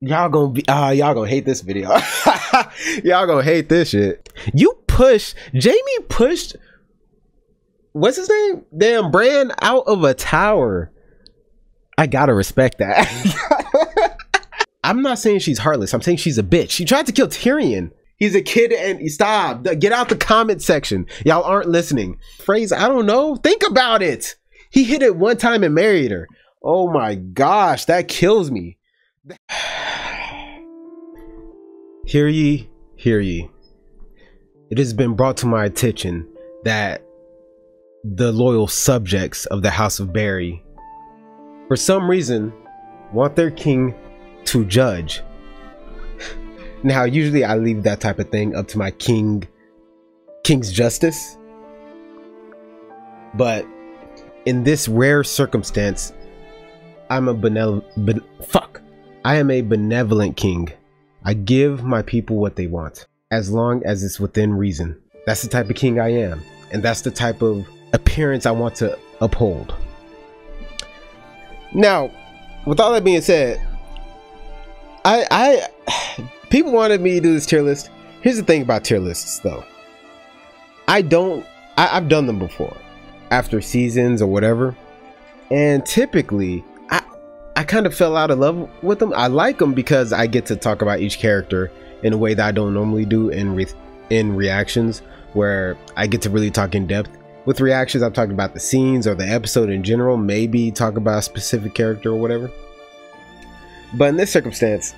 Y'all gonna be ah, y'all gonna hate this video. y'all gonna hate this shit. You pushed Jaime pushed what's his name? Damn Bran out of a tower. I gotta respect that. I'm not saying she's heartless. I'm saying she's a bitch. She tried to kill Tyrion. He's a kid and stop. Get out the comment section. Y'all aren't listening. Phrase, I don't know. Think about it. He hit it one time and married her. Oh my gosh, that kills me. Hear ye, hear ye. It has been brought to my attention that the loyal subjects of the House of Barry, for some reason, want their king to judge. Now, usually I leave that type of thing up to my king, king's justice. But in this rare circumstance, I'm a benevolent, fuck. I am a benevolent king. I give my people what they want, as long as it's within reason. That's the type of king I am, and that's the type of appearance I want to uphold. Now, with all that being said, I, I, people wanted me to do this tier list. Here's the thing about tier lists, though. I don't. I, I've done them before, after seasons or whatever, and typically I kind of fell out of love with them. I like them because I get to talk about each character in a way that I don't normally do in re- in reactions, where I get to really talk in depth. With reactions, I'm talking about the scenes or the episode in general, maybe talk about a specific character or whatever. But in this circumstance,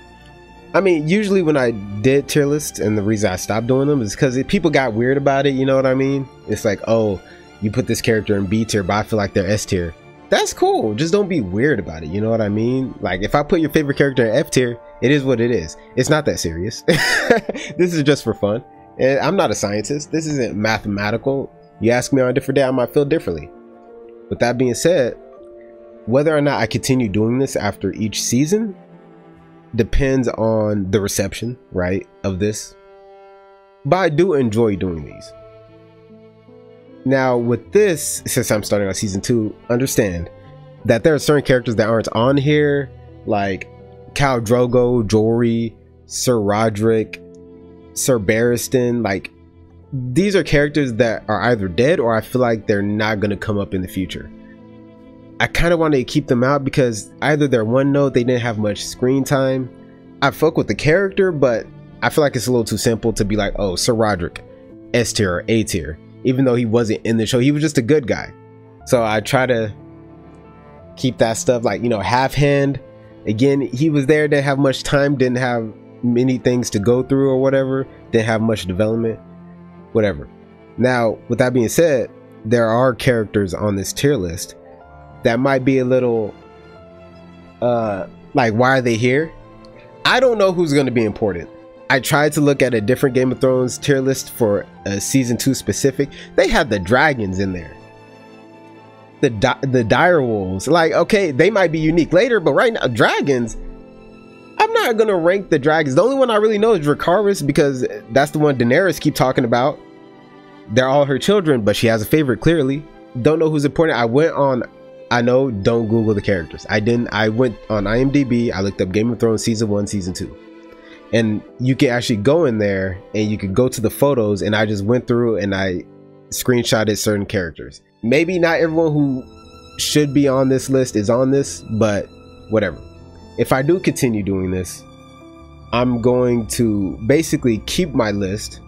I mean, usually when I did tier lists, and the reason I stopped doing them is because people got weird about it. You know what I mean? It's like, oh, you put this character in B tier, but I feel like they're S tier that's cool. Just don't be weird about it. You know what I mean? Like if I put your favorite character in F tier, it is what it is. It's not that serious. this is just for fun. And I'm not a scientist. This isn't mathematical. You ask me on a different day, I might feel differently. With that being said, whether or not I continue doing this after each season depends on the reception, right, of this. But I do enjoy doing these. Now, with this, since I'm starting on season two, understand that there are certain characters that aren't on here, like Khal Drogo, Jory, Sir Roderick, Sir Barristan. Like, these are characters that are either dead or I feel like they're not going to come up in the future. I kind of wanted to keep them out because either they're one note, they didn't have much screen time. I fuck with the character, but I feel like it's a little too simple to be like, oh, Sir Roderick, S tier or A tier even though he wasn't in the show. He was just a good guy. So I try to keep that stuff like, you know, half hand. Again, he was there, didn't have much time, didn't have many things to go through or whatever, didn't have much development, whatever. Now, with that being said, there are characters on this tier list that might be a little uh like why are they here? I don't know who's going to be important. I tried to look at a different Game of Thrones tier list for a season two specific. They had the dragons in there. The di- the dire wolves. Like, okay, they might be unique later, but right now, dragons. I'm not gonna rank the dragons. The only one I really know is Dracarys because that's the one Daenerys keep talking about. They're all her children, but she has a favorite clearly. Don't know who's important. I went on I know don't Google the characters. I didn't I went on IMDb, I looked up Game of Thrones season one, season two and you can actually go in there and you can go to the photos and i just went through and i screenshotted certain characters. Maybe not everyone who should be on this list is on this but whatever. If i do continue doing this i'm going to basically keep my list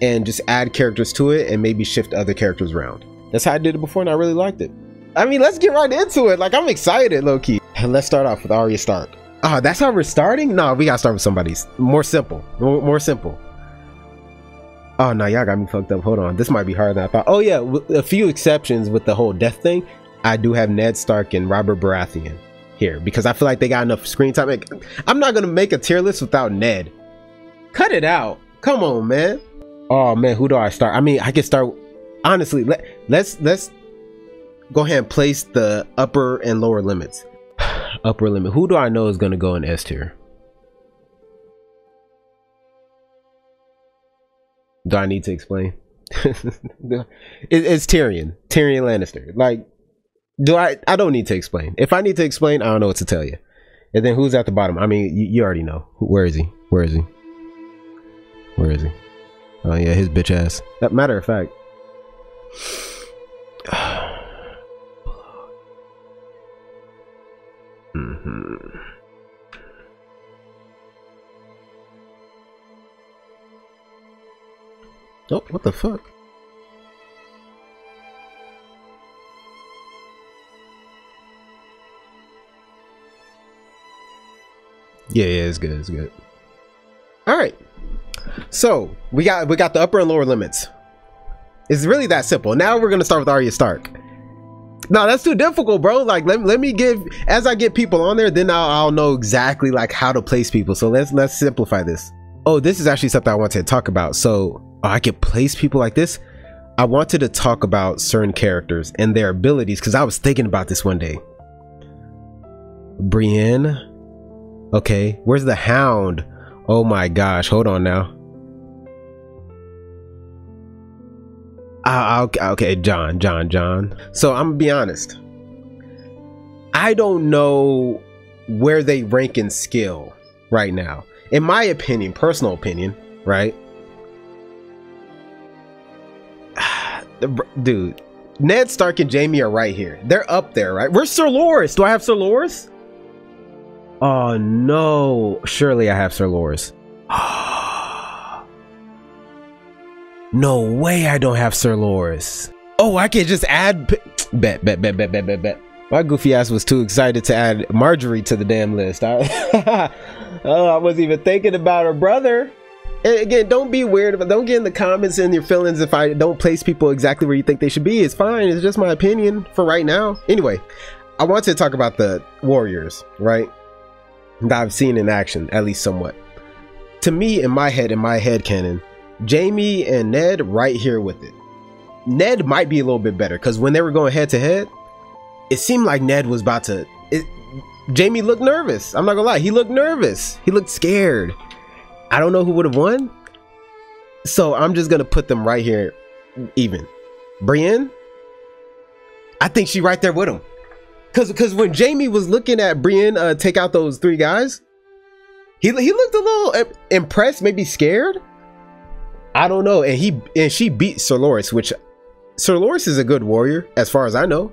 and just add characters to it and maybe shift other characters around. That's how i did it before and i really liked it. I mean let's get right into it. Like i'm excited low-key. Let's start off with arya stark Oh, that's how we're starting? No, we gotta start with somebody's more simple. More, more simple. Oh no, y'all got me fucked up. Hold on, this might be harder than I thought. Oh yeah, a few exceptions with the whole death thing, I do have Ned Stark and Robert Baratheon here because I feel like they got enough screen time. I'm not gonna make a tier list without Ned. Cut it out. Come on, man. Oh man, who do I start? I mean, I can start. Honestly, let let's let's go ahead and place the upper and lower limits upper limit. Who do I know is going to go in S tier? Do I need to explain? it's Tyrion, Tyrion Lannister. Like, do I? I don't need to explain. If I need to explain, I don't know what to tell you. And then who's at the bottom? I mean, you, you already know. Where is he? Where is he? Where is he? Oh yeah, his bitch ass. That matter of fact. Mm-hmm. Oh, what the fuck? Yeah, yeah, it's good. It's good. All right. So we got we got the upper and lower limits. It's really that simple. Now we're gonna start with Arya Stark. No, that's too difficult, bro. Like let, let me give as I get people on there, then I'll, I'll know exactly like how to place people. So let's let's simplify this. Oh, this is actually something I wanted to talk about. So oh, I could place people like this. I wanted to talk about certain characters and their abilities because I was thinking about this one day. Brienne, Okay, where's the hound? Oh my gosh, hold on now. Uh, okay, Jon, John, Jon. So I'm gonna be honest. I don't know where they rank in skill right now. In my opinion, personal opinion, right? Dude, Ned Stark and Jaime are right here. They're up there, right? Where's Sir Loras? Do I have Sir Loras? Oh no! Surely I have Sir Loras. no way I don't have Sir Loras. Oh, I can just add. Bet, bet, bet, bet, bet, bet, bet. My goofy ass was too excited to add Margaery to the damn list. I, oh, I wasn't even thinking about her brother. And again, don't be weird. Don't get in the comments and your feelings if I don't place people exactly where you think they should be. It's fine. It's just my opinion for right now. Anyway, I want to talk about the Warriors, right? that I've seen in action, at least somewhat. To me, in my head, in my head canon, Jaime and Ned right here with it. Ned might be a little bit better because when they were going head to head, it seemed like Ned was about to. It, Jaime looked nervous. I'm not gonna lie, he looked nervous. He looked scared. I don't know who would have won. So I'm just gonna put them right here, even. Brienne, I think she right there with him. Cause cause when Jaime was looking at Brienne uh, take out those three guys, he he looked a little impressed, maybe scared. I don't know. And he and she beat Sir Loras, which Sir Loras is a good warrior, as far as I know.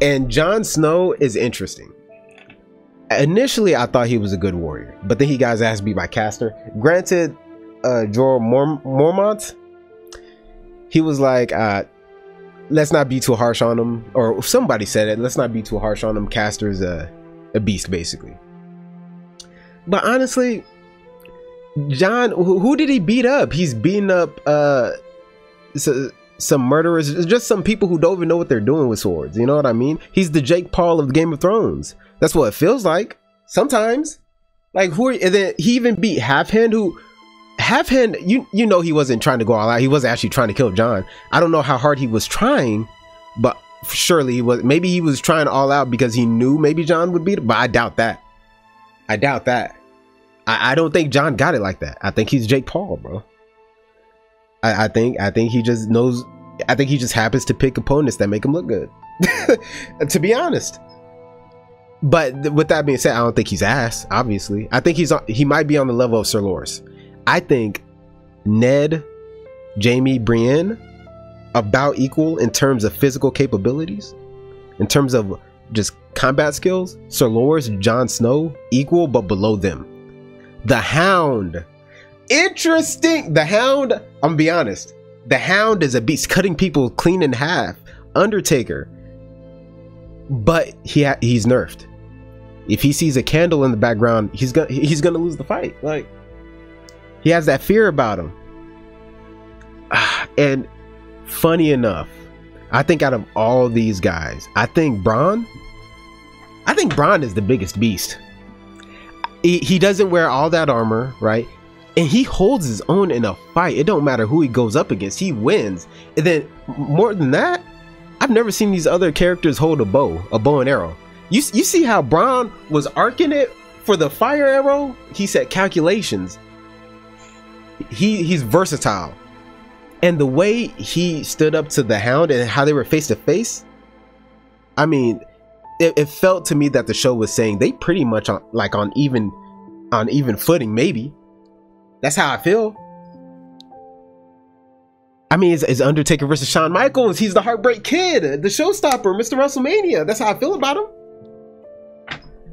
And Jon Snow is interesting. Initially, I thought he was a good warrior, but then he got his ass beat by Craster. Granted, uh Mor- Mormont, he was like, uh, let's not be too harsh on him. Or somebody said it. Let's not be too harsh on him. Craster's a, a beast, basically. But honestly, Jon, who, did he beat up? He's beating up uh, so, some murderers, just some people who don't even know what they're doing with swords. You know what I mean? He's the Jake Paul of the Game of Thrones. That's what it feels like sometimes. Like who? Are, and then he even beat Halfhand, who Halfhand, you you know he wasn't trying to go all out. He wasn't actually trying to kill Jon. I don't know how hard he was trying, but surely he was. Maybe he was trying all out because he knew maybe Jon would beat him. But I doubt that. I doubt that. I, I don't think Jon got it like that. I think he's Jake Paul, bro. I, I think I think he just knows. I think he just happens to pick opponents that make him look good. to be honest. But with that being said, I don't think he's ass. Obviously, I think he's on, he might be on the level of Sir Loras. I think Ned, Jaime, Brienne about equal in terms of physical capabilities, in terms of just combat skills. Sir Loras, Jon Snow equal but below them. The Hound, interesting. The Hound. I'm gonna be honest. The Hound is a beast, cutting people clean in half. Undertaker, but he ha- he's nerfed. If he sees a candle in the background, he's gonna he's gonna lose the fight. Like he has that fear about him. And funny enough, I think out of all these guys, I think Bronn, I think Bronn is the biggest beast. He, he doesn't wear all that armor, right? And he holds his own in a fight. It don't matter who he goes up against, he wins. And then more than that, I've never seen these other characters hold a bow, a bow and arrow. You you see how Bronn was arcing it for the fire arrow? He said calculations he he's versatile. And the way he stood up to the hound and how they were face to face, I mean, it, it felt to me that the show was saying they pretty much on like on even on even footing. Maybe that's how I feel. I mean, it's, it's Undertaker versus Shawn Michaels. He's the Heartbreak Kid, the Showstopper, Mr. WrestleMania. That's how I feel about him.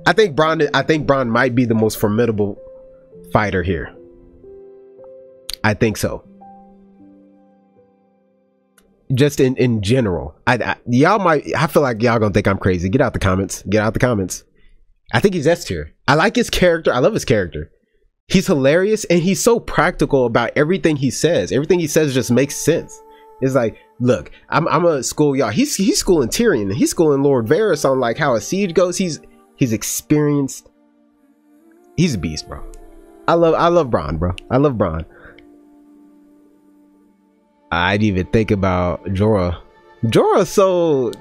I think Bronn. I think Bronn might be the most formidable fighter here. I think so. Just in in general, I, I y'all might. I feel like y'all gonna think I'm crazy. Get out the comments. Get out the comments. I think he's S tier. I like his character. I love his character. He's hilarious and he's so practical about everything he says. Everything he says just makes sense. It's like, look, I'm I'm a school y'all. He's he's schooling Tyrion. He's schooling Lord Varys on like how a siege goes. He's he's experienced. He's a beast, bro. I love I love Bronn, bro. I love Bronn. I'd even think about Jorah. Jorah so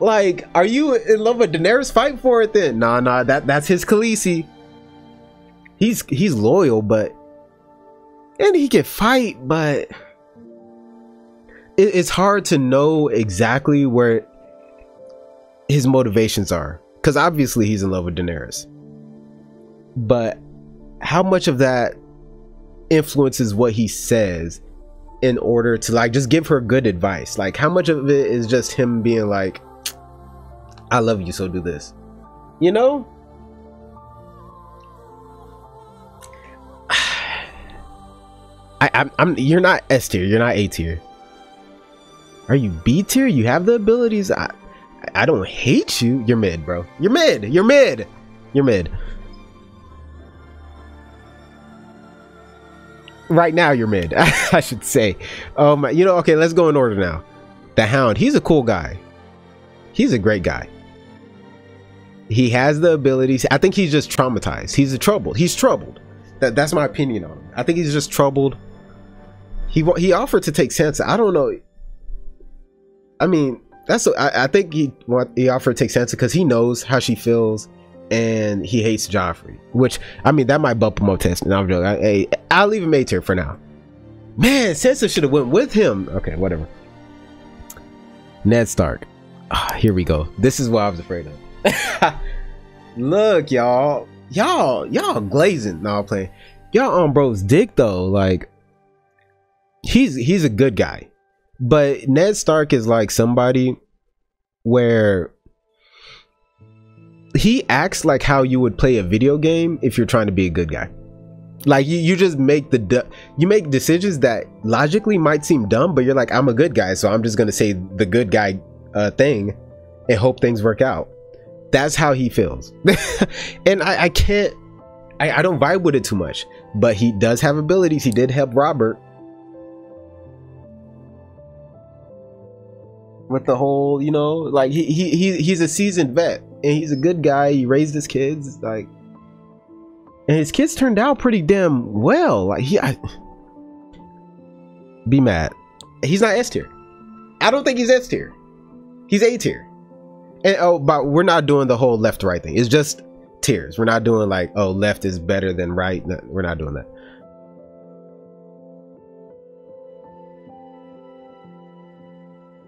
like, are you in love with Daenerys? Fight for it then. Nah, nah, that that's his Khaleesi he's he's loyal, but and he can fight, but it, it's hard to know exactly where his motivations are because obviously he's in love with Daenerys, but how much of that influences what he says in order to like just give her good advice like how much of it is just him being like i love you so do this you know I, I'm, I'm you're not S tier. You're not A tier. Are you B tier? You have the abilities. I, I don't hate you. You're mid, bro. You're mid. You're mid. You're mid. Right now, you're mid. I should say. Um, you know, okay. Let's go in order now. The Hound. He's a cool guy. He's a great guy. He has the abilities. I think he's just traumatized. He's a troubled. He's troubled. That that's my opinion on him. I think he's just troubled he he offered to take Sansa. I don't know. I mean, that's I, I think he he offered to take Sansa because he knows how she feels and he hates Joffrey. Which I mean, that might bump him up test. No, I'm joking. I, hey, I'll leave him A tier for now. Man, Sansa should have went with him. Okay, whatever. Ned Stark. Oh, here we go. This is what I was afraid of. Look, y'all, y'all, y'all glazing. No, I'm playing. Y'all on bro's dick though. Like, he's he's a good guy. But Ned Stark is like somebody where he acts like how you would play a video game if you're trying to be a good guy. Like you, you just make the you make decisions that logically might seem dumb, but you're like, I'm a good guy, so I'm just gonna say the good guy uh, thing and hope things work out. That's how he feels, and I, I can't, I, I don't vibe with it too much. But he does have abilities. He did help Robert with the whole, you know, like he, he, he he's a seasoned vet and he's a good guy. He raised his kids, like, and his kids turned out pretty damn well. Like he, I, be mad. He's not S tier. I don't think he's S tier. He's A tier. And oh, but we're not doing the whole left right thing. It's just tiers. We're not doing like oh left is better than right. No, we're not doing that.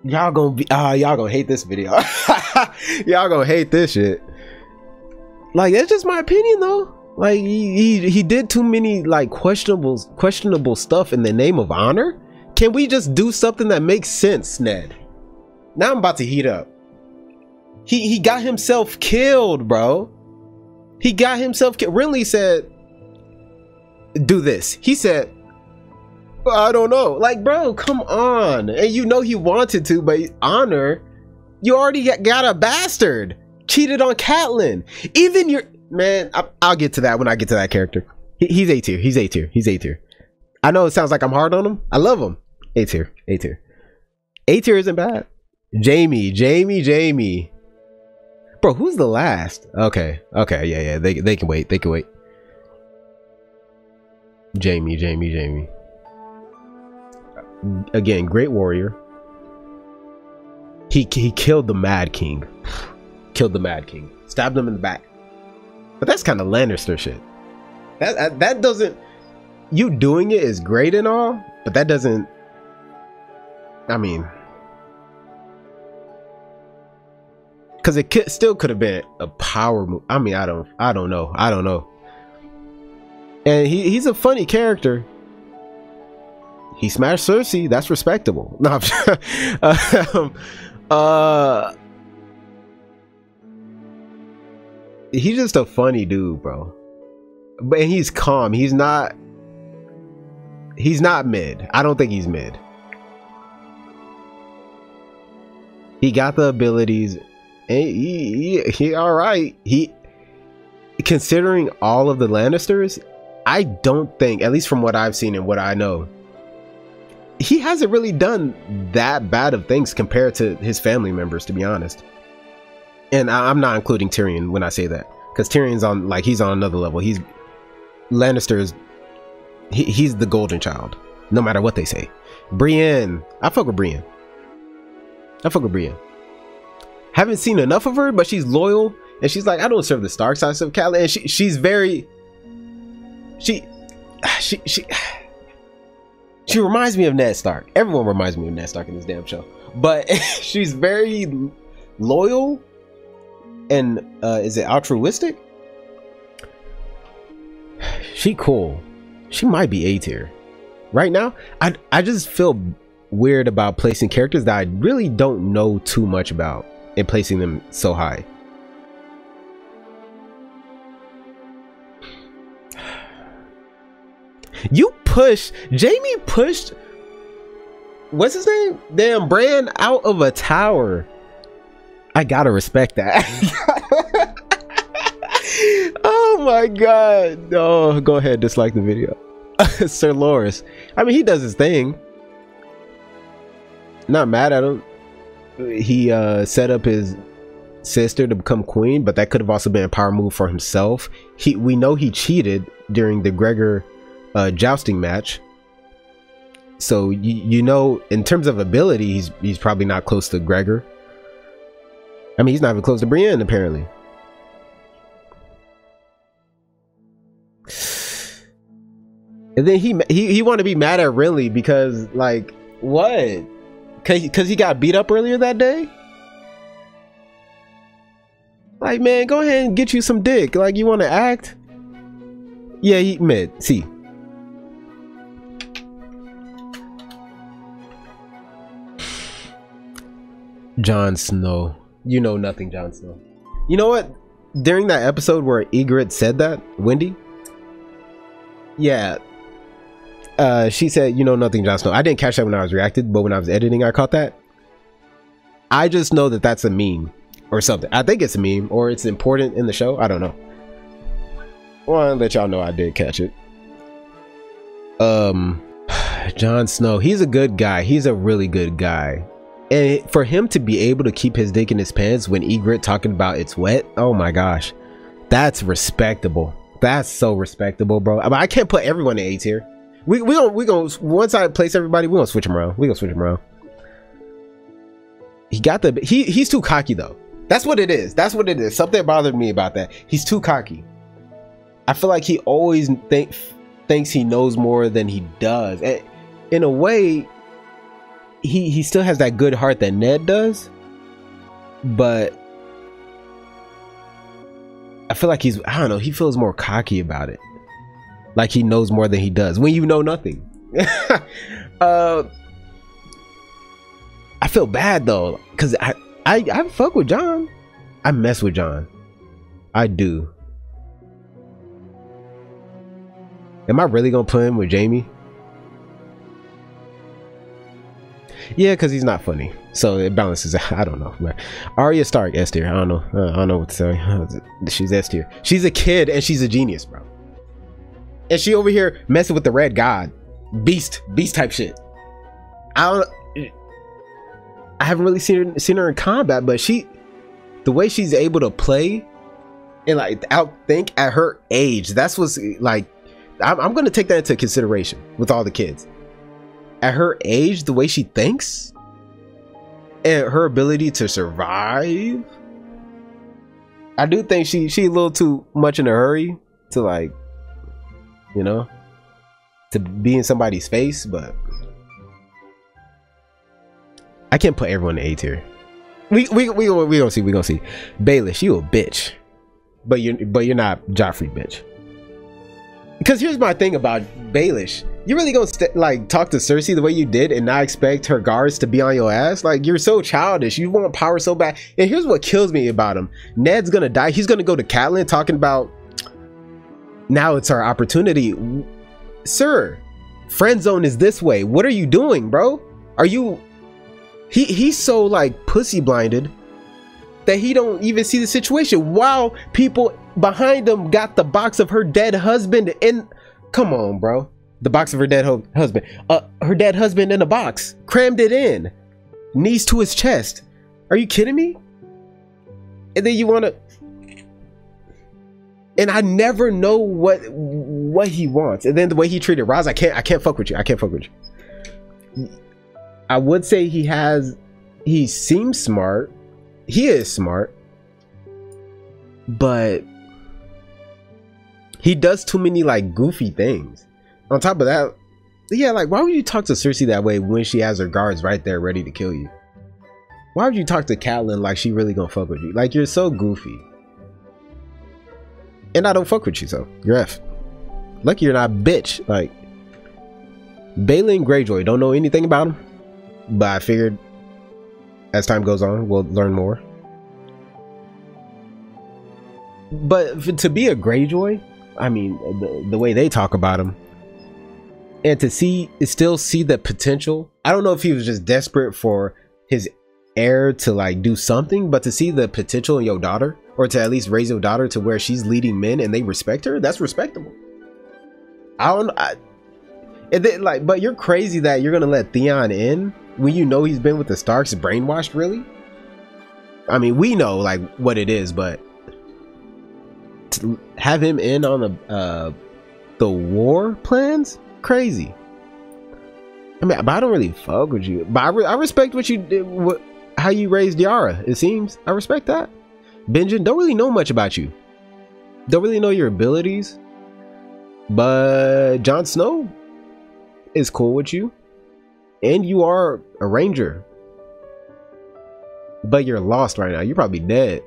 Y'all gonna be uh, y'all gonna hate this video. Y'all gonna hate this shit. Like that's just my opinion though. Like he, he he did too many like questionable questionable stuff in the name of honor. Can we just do something that makes sense ned? Now i'm about to heat up. He he got himself killed bro. He got himself killed Renly said do this. He said I don't know. Like, bro, come on. And you know he wanted to, but honor, you already got a bastard. Cheated on Catelyn. Even your man, I, will get to that when I get to that character. He, he's A tier. He's A tier. He's A tier. I know it sounds like I'm hard on him. I love him. A tier. A tier. A tier isn't bad. Jaime. Jaime. Jaime. Bro, who's the last? Okay. Okay. Yeah. Yeah. They they can wait. They can wait. Jaime. Jamie. Jaime again, great warrior. He he killed the Mad King. killed the Mad King. Stabbed him in the back. But that's kind of Lannister shit. That that doesn't. You doing it is great and all, but that doesn't. I mean, because it could, still could have been a power move. I mean, I don't, I don't know, I don't know. And he, he's a funny character. He smashed Cersei. That's respectable. No, um, uh, he's just a funny dude, bro. But he's calm. He's not. He's not mid. I don't think he's mid. He got the abilities. And he, he, he all right. He considering all of the Lannisters, I don't think, at least from what I've seen and what I know, he hasn't really done that bad of things compared to his family members, to be honest. And I'm not including Tyrion when I say that, because Tyrion's on like he's on another level. He's Lannister's. He, he's the golden child, no matter what they say. Brienne, I fuck with Brienne. I fuck with Brienne. Haven't seen enough of her, but she's loyal, and she's like, I don't serve the Stark side of Catelyn, and she she's very. She, she she she reminds me of Ned Stark. Everyone reminds me of Ned Stark in this damn show. But she's very loyal and uh, is it altruistic? She cool. She might be A tier. Right now, I I just feel weird about placing characters that I really don't know too much about and placing them so high. You push Jaime pushed what's his name? Damn Bran out of a tower. I gotta respect that. oh my god. No, oh, go ahead, dislike the video. Sir Loras. I mean he does his thing. Not mad at him. He uh set up his sister to become queen, but that could have also been a power move for himself. He we know he cheated during the Gregor uh, jousting match. So you, you know, in terms of ability, he's he's probably not close to Gregor. I mean, he's not even close to Brienne, apparently. And then he he he wanted to be mad at Renly because like what? Cause, Cause he got beat up earlier that day. Like man, go ahead and get you some dick. Like you want to act? Yeah, he mid. See, Jon Snow. You know nothing, Jon Snow. You know what? During that episode where Ygritte said that, Wendy? Yeah. Uh, she said, you know nothing, Jon Snow. I didn't catch that when I was reacted, but when I was editing, I caught that. I just know that that's a meme or something. I think it's a meme or it's important in the show. I don't know. Well, let y'all know I did catch it. Um, Jon Snow, he's a good guy. He's a really good guy. And for him to be able to keep his dick in his pants when Ygritte talking about it's wet, oh my gosh, that's respectable. That's so respectable, bro. I, mean, I can't put everyone in A tier. We we gonna we gonna once I place everybody, we gonna switch them around. We gonna switch them around. He got the he he's too cocky though. That's what it is. That's what it is. Something bothered me about that. He's too cocky. I feel like he always think thinks he knows more than he does. And in a way, he he still has that good heart that Ned does, but I feel like he's I don't know, he feels more cocky about it. Like he knows more than he does when you know nothing. uh I feel bad though, cause I, I I fuck with Jon. I mess with Jon. I do. Am I really gonna put him with Jaime? Yeah, because he's not funny. So it balances. I don't know. But Arya Stark, S tier. I don't know. Uh, I don't know what to say. She's S tier. She's a kid and she's a genius, bro. And she over here messing with the red god. Beast. Beast type shit. I don't I haven't really seen her seen her in combat, but she the way she's able to play and like outthink at her age, that's what's like I'm, I'm gonna take that into consideration with all the kids at her age, the way she thinks and her ability to survive, I do think she she a little too much in a hurry to like, you know, to be in somebody's face. But I can't put everyone in A tier. we we we we gonna see. We gonna see. Baelish, you a bitch, but you but you're not Joffrey, bitch. Because here's my thing about Baelish. You really gonna st- like talk to Cersei the way you did and not expect her guards to be on your ass? Like you're so childish. You want power so bad. And here's what kills me about him. Ned's gonna die. He's gonna go to Catelyn talking about now it's our opportunity. Sir, friend zone is this way. What are you doing, bro? Are you he he's so like pussy blinded that he don't even see the situation while people behind him got the box of her dead husband in come on bro the box of her dead ho- husband uh her dead husband in a box crammed it in knees to his chest are you kidding me and then you want to and I never know what what he wants. And then the way he treated Ros, I can't I can't fuck with you. I can't fuck with you. I would say he has he seems smart. He is smart. But he does too many like goofy things. On top of that, yeah, like why would you talk to Cersei that way when she has her guards right there ready to kill you? Why would you talk to Catelyn like she really gonna fuck with you? Like you're so goofy. And I don't fuck with you, so you're F. Lucky you're not bitch. Like Balon Greyjoy, don't know anything about him, but I figured as time goes on, we'll learn more. But to be a Greyjoy, I mean, the, the way they talk about him, and to see, still see the potential. I don't know if he was just desperate for his heir to like do something, but to see the potential in your daughter, or to at least raise your daughter to where she's leading men and they respect her, that's respectable. I don't. I, and then, like, but you're crazy that you're gonna let Theon in when you know he's been with the Starks, brainwashed. Really? I mean, we know like what it is, but to have him in on the uh, the war plans, crazy. I mean, but I don't really fuck with you. But I, re- I respect what you did, what how you raised Yara. It seems I respect that. Benjen don't really know much about you. Don't really know your abilities. But Jon Snow is cool with you. And you are a ranger. But you're lost right now. You're probably dead.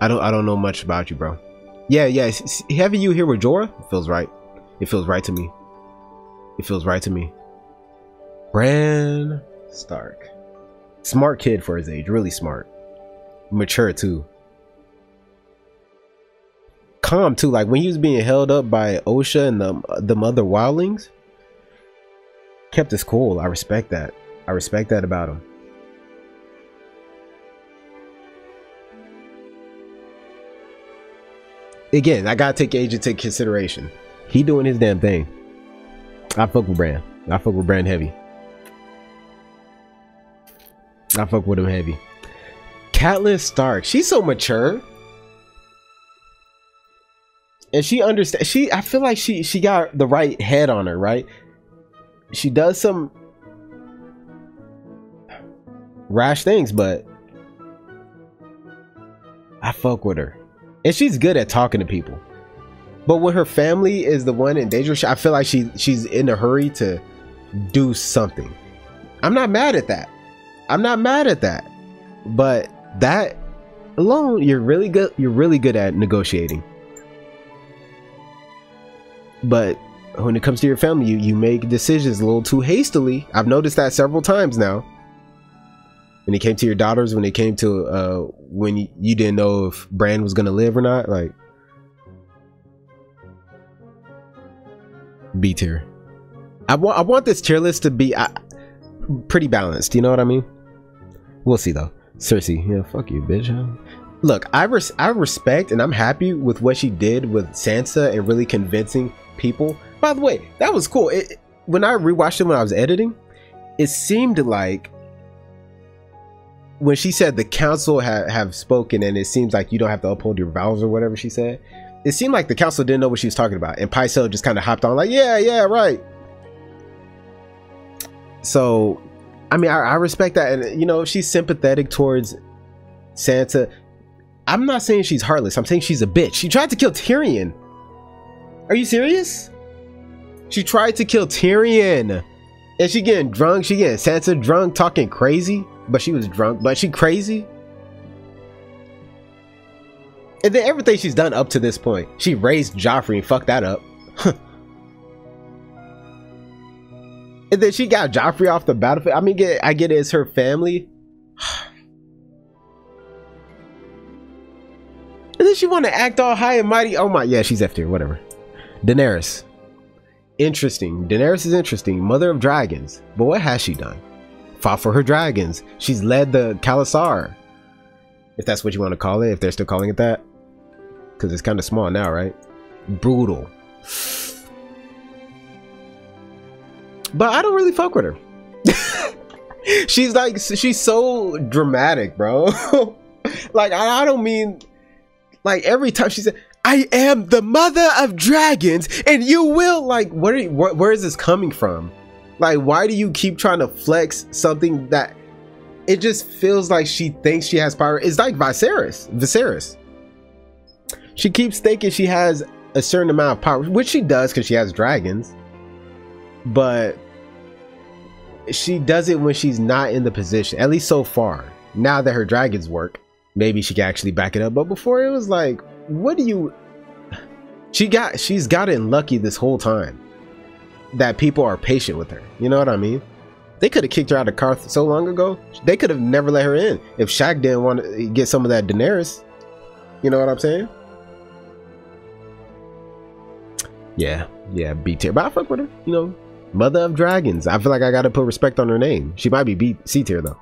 I don't I don't know much about you, bro. Yeah, yeah. Having you here with Jorah feels right. It feels right to me. It feels right to me. Bran Stark. Smart kid for his age, really smart. Mature too. Calm too, like when he was being held up by Osha and the the mother wildlings. Kept his cool. I respect that. I respect that about him. Again, I gotta take age into consideration. He doing his damn thing. I fuck with Bran. I fuck with Bran heavy. I fuck with him heavy. Catelyn Stark, she's so mature. And she understands she I feel like she she got the right head on her, right? She does some rash things, but I fuck with her. And she's good at talking to people. But when her family is the one in danger, I feel like she she's in a hurry to do something. I'm not mad at that. I'm not mad at that. But that alone, you're really good. You're really good at negotiating. But when it comes to your family, you, you make decisions a little too hastily. I've noticed that several times now. When it came to your daughters, when it came to uh, when you, didn't know if Bran was gonna live or not, like B tier. I want I want this tier list to be uh, pretty balanced. You know what I mean? We'll see though. Cersei, yeah, fuck you, bitch. Look, I res- I respect and I'm happy with what she did with Sansa and really convincing people. By the way, that was cool. It, when I rewatched it when I was editing, it seemed like when she said the council ha- have spoken and it seems like you don't have to uphold your vows or whatever she said, it seemed like the council didn't know what she was talking about, and Pycelle just kind of hopped on like, yeah, yeah, right. So I mean, I, I respect that, and you know, she's sympathetic towards Sansa. I'm not saying she's heartless. I'm saying she's a bitch. She tried to kill Tyrion. Are you serious? She tried to kill Tyrion. And she getting drunk. She getting Sansa drunk, talking crazy. But she was drunk. But she crazy. And then everything she's done up to this point. She raised Joffrey and fucked that up. and then she got Joffrey off the battlefield. I mean, get, I get it, it's her family. and then she want to act all high and mighty. Oh my, yeah, she's after whatever. Daenerys. Interesting. Daenerys is interesting. Mother of dragons. But what has she done? Fought for her dragons. She's led the khalasar. If that's what you want to call it, if they're still calling it that because it's kind of small now, right? Brutal. But I don't really fuck with her. she's like, she's so dramatic, bro. like, I, I don't mean, like, every time she said, I am the mother of dragons, and you will, like, where, where is this coming from? Like, why do you keep trying to flex something that it just feels like she thinks she has power? It's like Viserys. Viserys she keeps thinking she has a certain amount of power, which she does because she has dragons. But she does it when she's not in the position, at least so far. Now that her dragons work, maybe she can actually back it up. But before it was like, what do you she got she's gotten lucky this whole time that people are patient with her. You know what I mean? They could have kicked her out of Qarth so long ago. They could have never let her in if Shaq didn't want to get some of that Daenerys. You know what I'm saying? Yeah, yeah, B tier. But I fuck with her, you know. Mother of Dragons. I feel like I gotta put respect on her name. She might be B C tier though.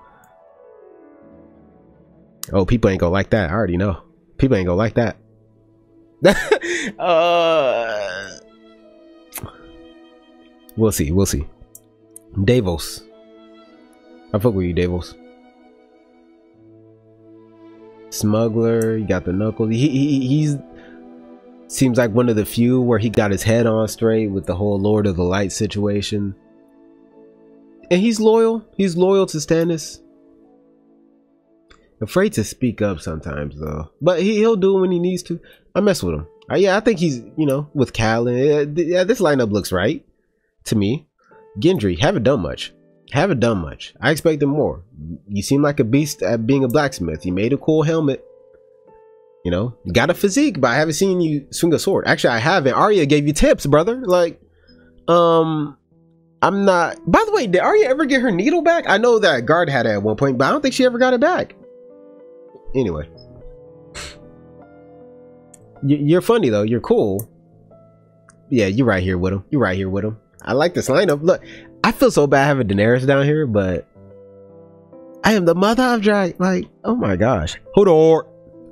Oh, people ain't gonna like that. I already know. People ain't gonna like that. uh, we'll see. We'll see. Davos. I fuck with you, Davos. Smuggler. You got the knuckles. He, he he's Seems like one of the few where he got his head on straight with the whole Lord of the Light situation. And he's loyal. He's loyal to Stannis. Afraid to speak up sometimes though. But he, he'll do when he needs to. I mess with him. Uh, yeah, I think he's, you know, with Catelyn. Yeah, this lineup looks right to me. Gendry, haven't done much. Haven't done much. I expected more. You seem like a beast at being a blacksmith. You made a cool helmet. You know, got a physique, but I haven't seen you swing a sword. Actually, I haven't. Arya gave you tips, brother. Like, um, I'm not. By the way, did Arya ever get her needle back? I know that guard had it at one point, but I don't think she ever got it back. Anyway, you're funny though. You're cool. Yeah, you're right here with him. You're right here with him. I like this lineup. Look, I feel so bad having Daenerys down here, but I am the mother of drag. Like, oh my gosh. Hold on.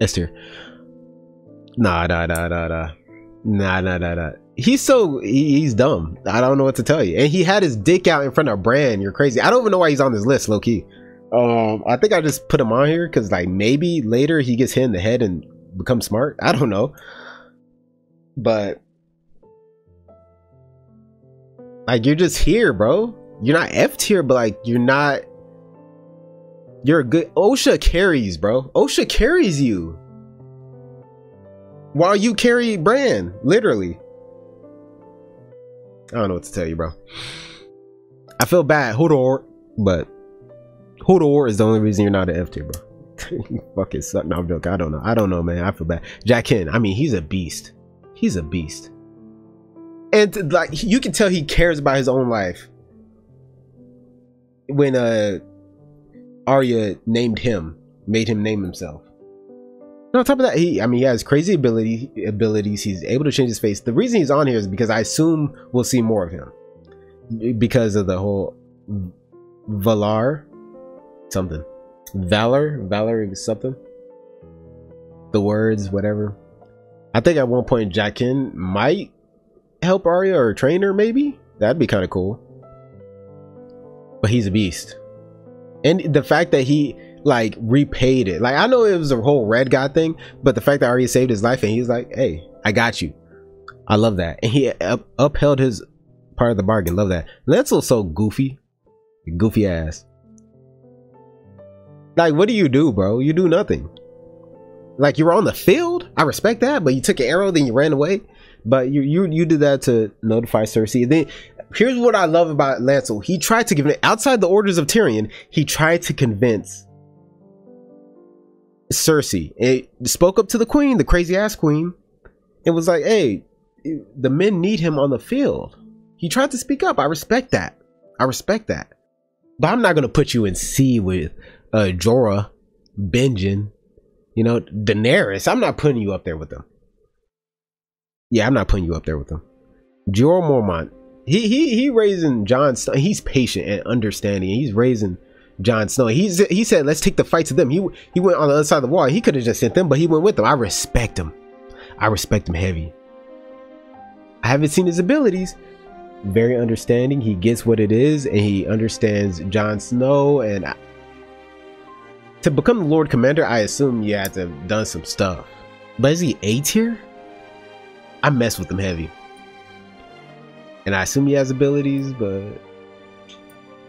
Esther. Nah, nah, nah, nah, nah. Nah, nah, nah, nah. He's so he, he's dumb. I don't know what to tell you. And he had his dick out in front of Bran. You're crazy. I don't even know why he's on this list, low key. Um, I think I just put him on here because like maybe later he gets hit in the head and becomes smart. I don't know. But like you're just here, bro. You're not F tier, but like you're not. You're a good. Osha carries, bro. Osha carries you while you carry Bran, literally. I don't know what to tell you, bro. I feel bad, Hodor, but Hodor is the only reason you're not an F tier, bro. you fucking suck. No, I'm joking. I don't know. I don't know, man. I feel bad. Jaqen, I mean, he's a beast. He's a beast. And like you can tell he cares about his own life. When uh Arya named him, made him name himself. No, on top of that, he I mean he has crazy ability abilities. He's able to change his face. The reason he's on here is because I assume we'll see more of him. Because of the whole Valar something. Valor? Valor something. The words, whatever. I think at one point Jaqen might help Arya or train her, maybe. That'd be kind of cool. But he's a beast. And the fact that he like repaid it. Like I know it was a whole red guy thing, but the fact that Arya saved his life and he's like, "Hey, I got you." I love that, and he up, upheld his part of the bargain. Love that. That's so goofy, goofy ass. Like, what do you do, bro? You do nothing. Like you were on the field. I respect that, but you took an arrow, then you ran away. But you you you did that to notify Cersei. Then here's what I love about Lancel. He tried to give it outside the orders of Tyrion. He tried to convince Cersei. It spoke up to the queen, the crazy ass queen. It was like, hey, the men need him on the field. He tried to speak up. I respect that. I respect that. But I'm not gonna put you in C with uh Jorah, Benjen, you know, Daenerys. I'm not putting you up there with them. Yeah, I'm not putting you up there with them. Jorah Mormont. He he he raising Jon Snow. He's patient and understanding. He's raising Jon Snow. He's he said, let's take the fight to them. He he went on the other side of the wall. He could have just sent them, but he went with them. I respect him. I respect him heavy. I haven't seen his abilities. Very understanding. He gets what it is, and he understands Jon Snow. And I, to become the Lord Commander, I assume you had to have done some stuff. But is he A tier? I mess with him heavy. And I assume he has abilities, but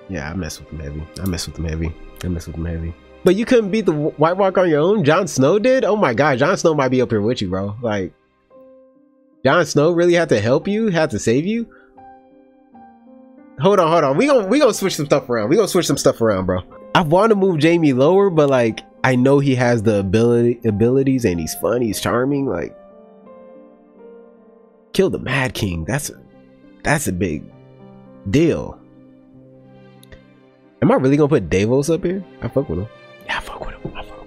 yeah, I mess with him heavy. I mess with him heavy. I mess with him heavy. But you couldn't beat the White Walk on your own. Jon Snow did. Oh my god, Jon Snow might be up here with you, bro. Like, Jon Snow really had to help you, had to save you. Hold on, hold on. We gonna we gonna switch some stuff around. We gonna switch some stuff around, bro. I want to move Jaime lower, but like I know he has the ability abilities and he's fun, he's charming. Like, kill the Mad King. That's a that's a big deal. Am I really gonna put Davos up here? I fuck with him. Yeah, I fuck with him. I, fuck.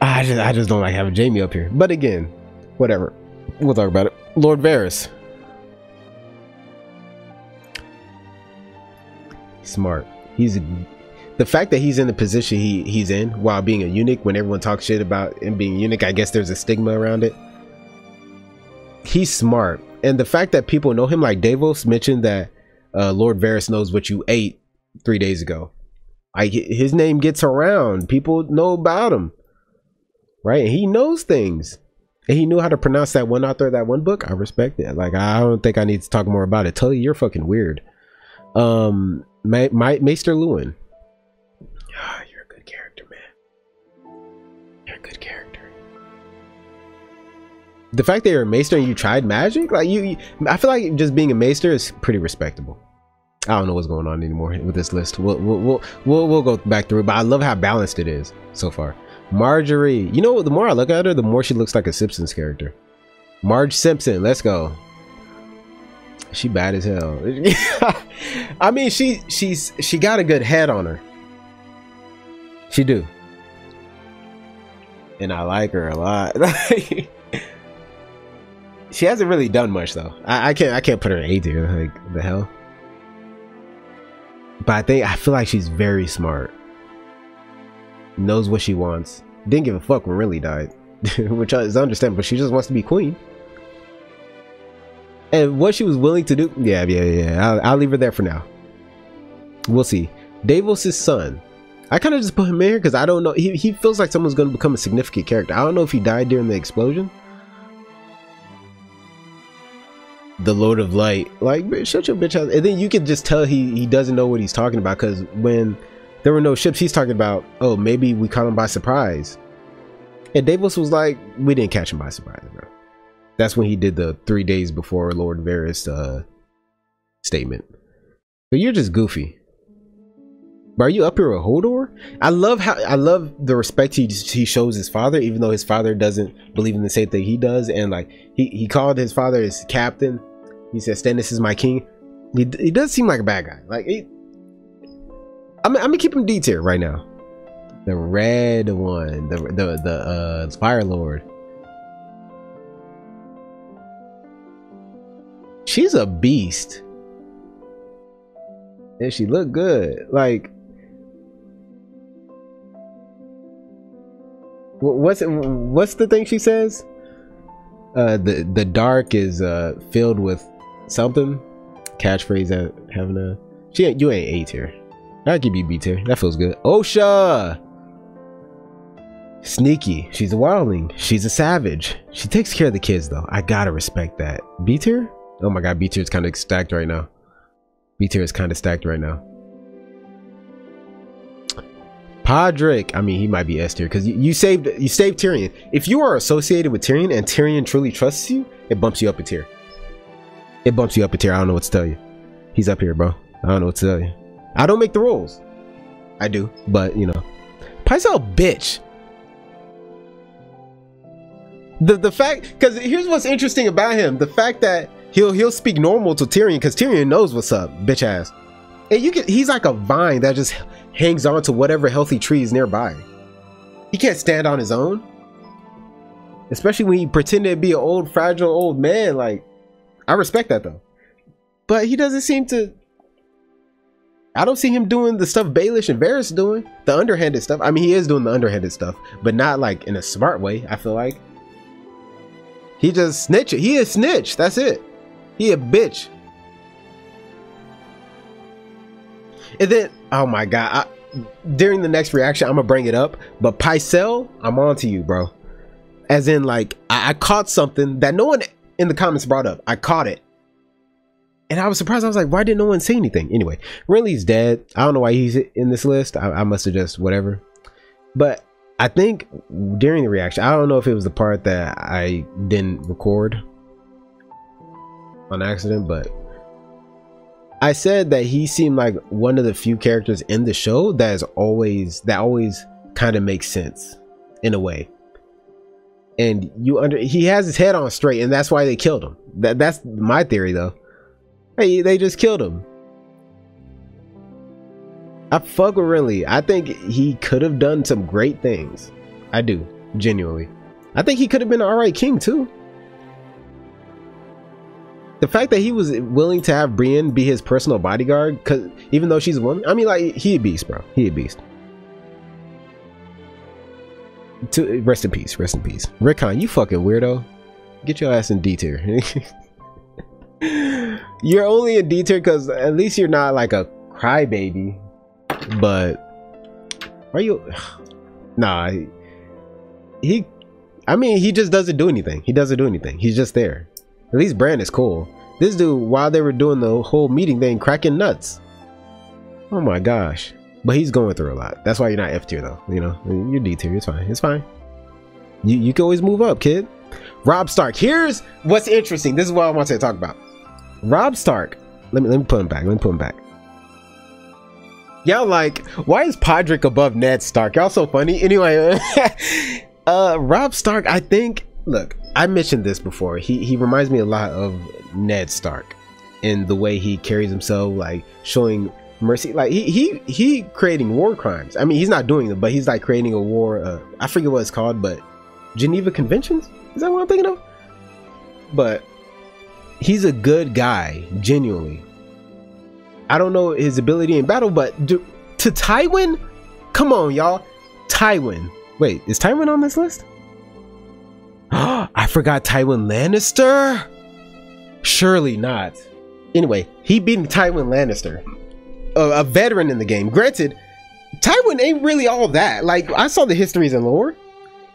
I just I just don't like having Jaime up here. But again, whatever. We'll talk about it. Lord Varys. Smart. He's the fact that he's in the position he he's in while being a eunuch. When everyone talks shit about him being eunuch, I guess there's a stigma around it. He's smart, and the fact that people know him, like Davos mentioned that uh, Lord Varys knows what you ate three days ago. I his name gets around. People know about him, right? And he knows things, and he knew how to pronounce that one author, that one book. I respect it. Like I don't think I need to talk more about it. Tully, you're fucking weird. Um, my, my Maester Luwin. The fact that you're a Maester and you tried magic, like you, you I feel like just being a Maester is pretty respectable. I don't know what's going on anymore with this list. We'll we'll we'll we'll, we'll go back through it, but I love how balanced it is so far. Margaery, you know, the more I look at her, the more she looks like a Simpsons character. Marge Simpson, let's go. She bad as hell. I mean, she she's she got a good head on her. She do, and I like her a lot. she hasn't really done much though. I, I can't I can't put her in A tier. Like the hell. But I think I feel like she's very smart. Knows what she wants. Didn't give a fuck when Renly died, which is understandable. She just wants to be queen. And what she was willing to do, yeah, yeah, yeah. I'll, I'll leave her there for now. We'll see. Davos' son. I kind of just put him in here because I don't know. He, he feels like someone's going to become a significant character. I don't know if he died during the explosion. The Lord of Light. Like, shut your bitch. And then you can just tell he, he doesn't know what he's talking about because when there were no ships, he's talking about, oh, maybe we caught him by surprise. And Davos was like, we didn't catch him by surprise, bro. That's when he did the three days before Lord Varys uh, statement. But you're just goofy. But are you up here with Hodor? I love how I love the respect he he shows his father, even though his father doesn't believe in the same thing he does. And like he, he called his father his captain. He said, "Stannis is my king." He, he does seem like a bad guy. Like he, I'm, I'm gonna keep him D tier right now. The red one, the the the uh, Fire Lord. she's a beast and she looked good like what's what's the thing she says uh the the dark is uh filled with something? Catchphrase that having a she ain't you ain't a tier. I give you b tier. That feels good. Osha! Sneaky. She's a wildling. She's a savage. She takes care of the kids though. I gotta respect that. B tier? Oh my god, B tier is kind of stacked right now. B tier is kind of stacked right now. Podrick. I mean, he might be S tier because you, you saved you saved Tyrion. If you are associated with Tyrion and Tyrion truly trusts you, it bumps you up a tier. It bumps you up a tier. I don't know what to tell you. He's up here, bro. I don't know what to tell you. I don't make the rules. I do, but you know, Pycelle bitch. The the fact because here's what's interesting about him: the fact that he'll he'll speak normal to Tyrion because Tyrion knows what's up, bitch ass. And you can he's like a vine that just hangs on to whatever healthy tree is nearby. He can't stand on his own. Especially when he pretended to be an old, fragile old man. Like, I respect that though. But he doesn't seem to. I don't see him doing the stuff Baelish and Varys doing. The underhanded stuff. I mean, he is doing the underhanded stuff, but not like in a smart way, I feel like. He just snitch. He is snitch. That's it. He a bitch. And then, oh my god, I, during the next reaction, I'm gonna bring it up. But Pycelle, I'm on to you, bro. As in, like, I, I caught something that no one in the comments brought up. I caught it. And I was surprised. I was like, why didn't no one say anything? Anyway, Renly's dead. I don't know why he's in this list. I, I must have just whatever. But I think during the reaction, I don't know if it was the part that I didn't record on accident, but I said that he seemed like one of the few characters in the show that is always that always kind of makes sense in a way. And you under he has his head on straight, and that's why they killed him. That that's my theory though. Hey, they just killed him. I fuck with. I think he could have done some great things. I do, genuinely. I think he could have been an alright king too the fact that he was willing to have Brienne be his personal bodyguard, because even though she's a woman, I mean, like he a beast, bro. He a beast. To rest in peace, rest in peace. Rickon, you fucking weirdo. Get your ass in D tier. you're only in D tier because at least you're not like a crybaby. But are you? Nah. He. I mean, he just doesn't do anything. He doesn't do anything. He's just there. At least Bran is cool. This dude, while they were doing the whole meeting thing, cracking nuts. Oh my gosh. But he's going through a lot. That's why you're not F tier though. You know, you're D tier. It's fine. It's fine. You you can always move up, kid. Robb Stark. Here's what's interesting. This is what I want to talk about. Robb Stark. Let me let me put him back. Let me put him back. Y'all like, why is Podrick above Ned Stark? Y'all so funny. Anyway, uh Robb Stark, I think, look, I mentioned this before. He he reminds me a lot of Ned Stark in the way he carries himself, like showing mercy. Like he he he creating war crimes. I mean, he's not doing them, but he's like creating a war. Uh, I forget what it's called, but Geneva Conventions. Is that what I'm thinking of? But he's a good guy, genuinely. I don't know his ability in battle, but do, to Tywin, come on, y'all. Tywin. Wait, is Tywin on this list? I forgot Tywin Lannister? Surely not. Anyway, he beat Tywin Lannister, a, a veteran in the game. Granted, Tywin ain't really all that. Like, I saw the histories and lore.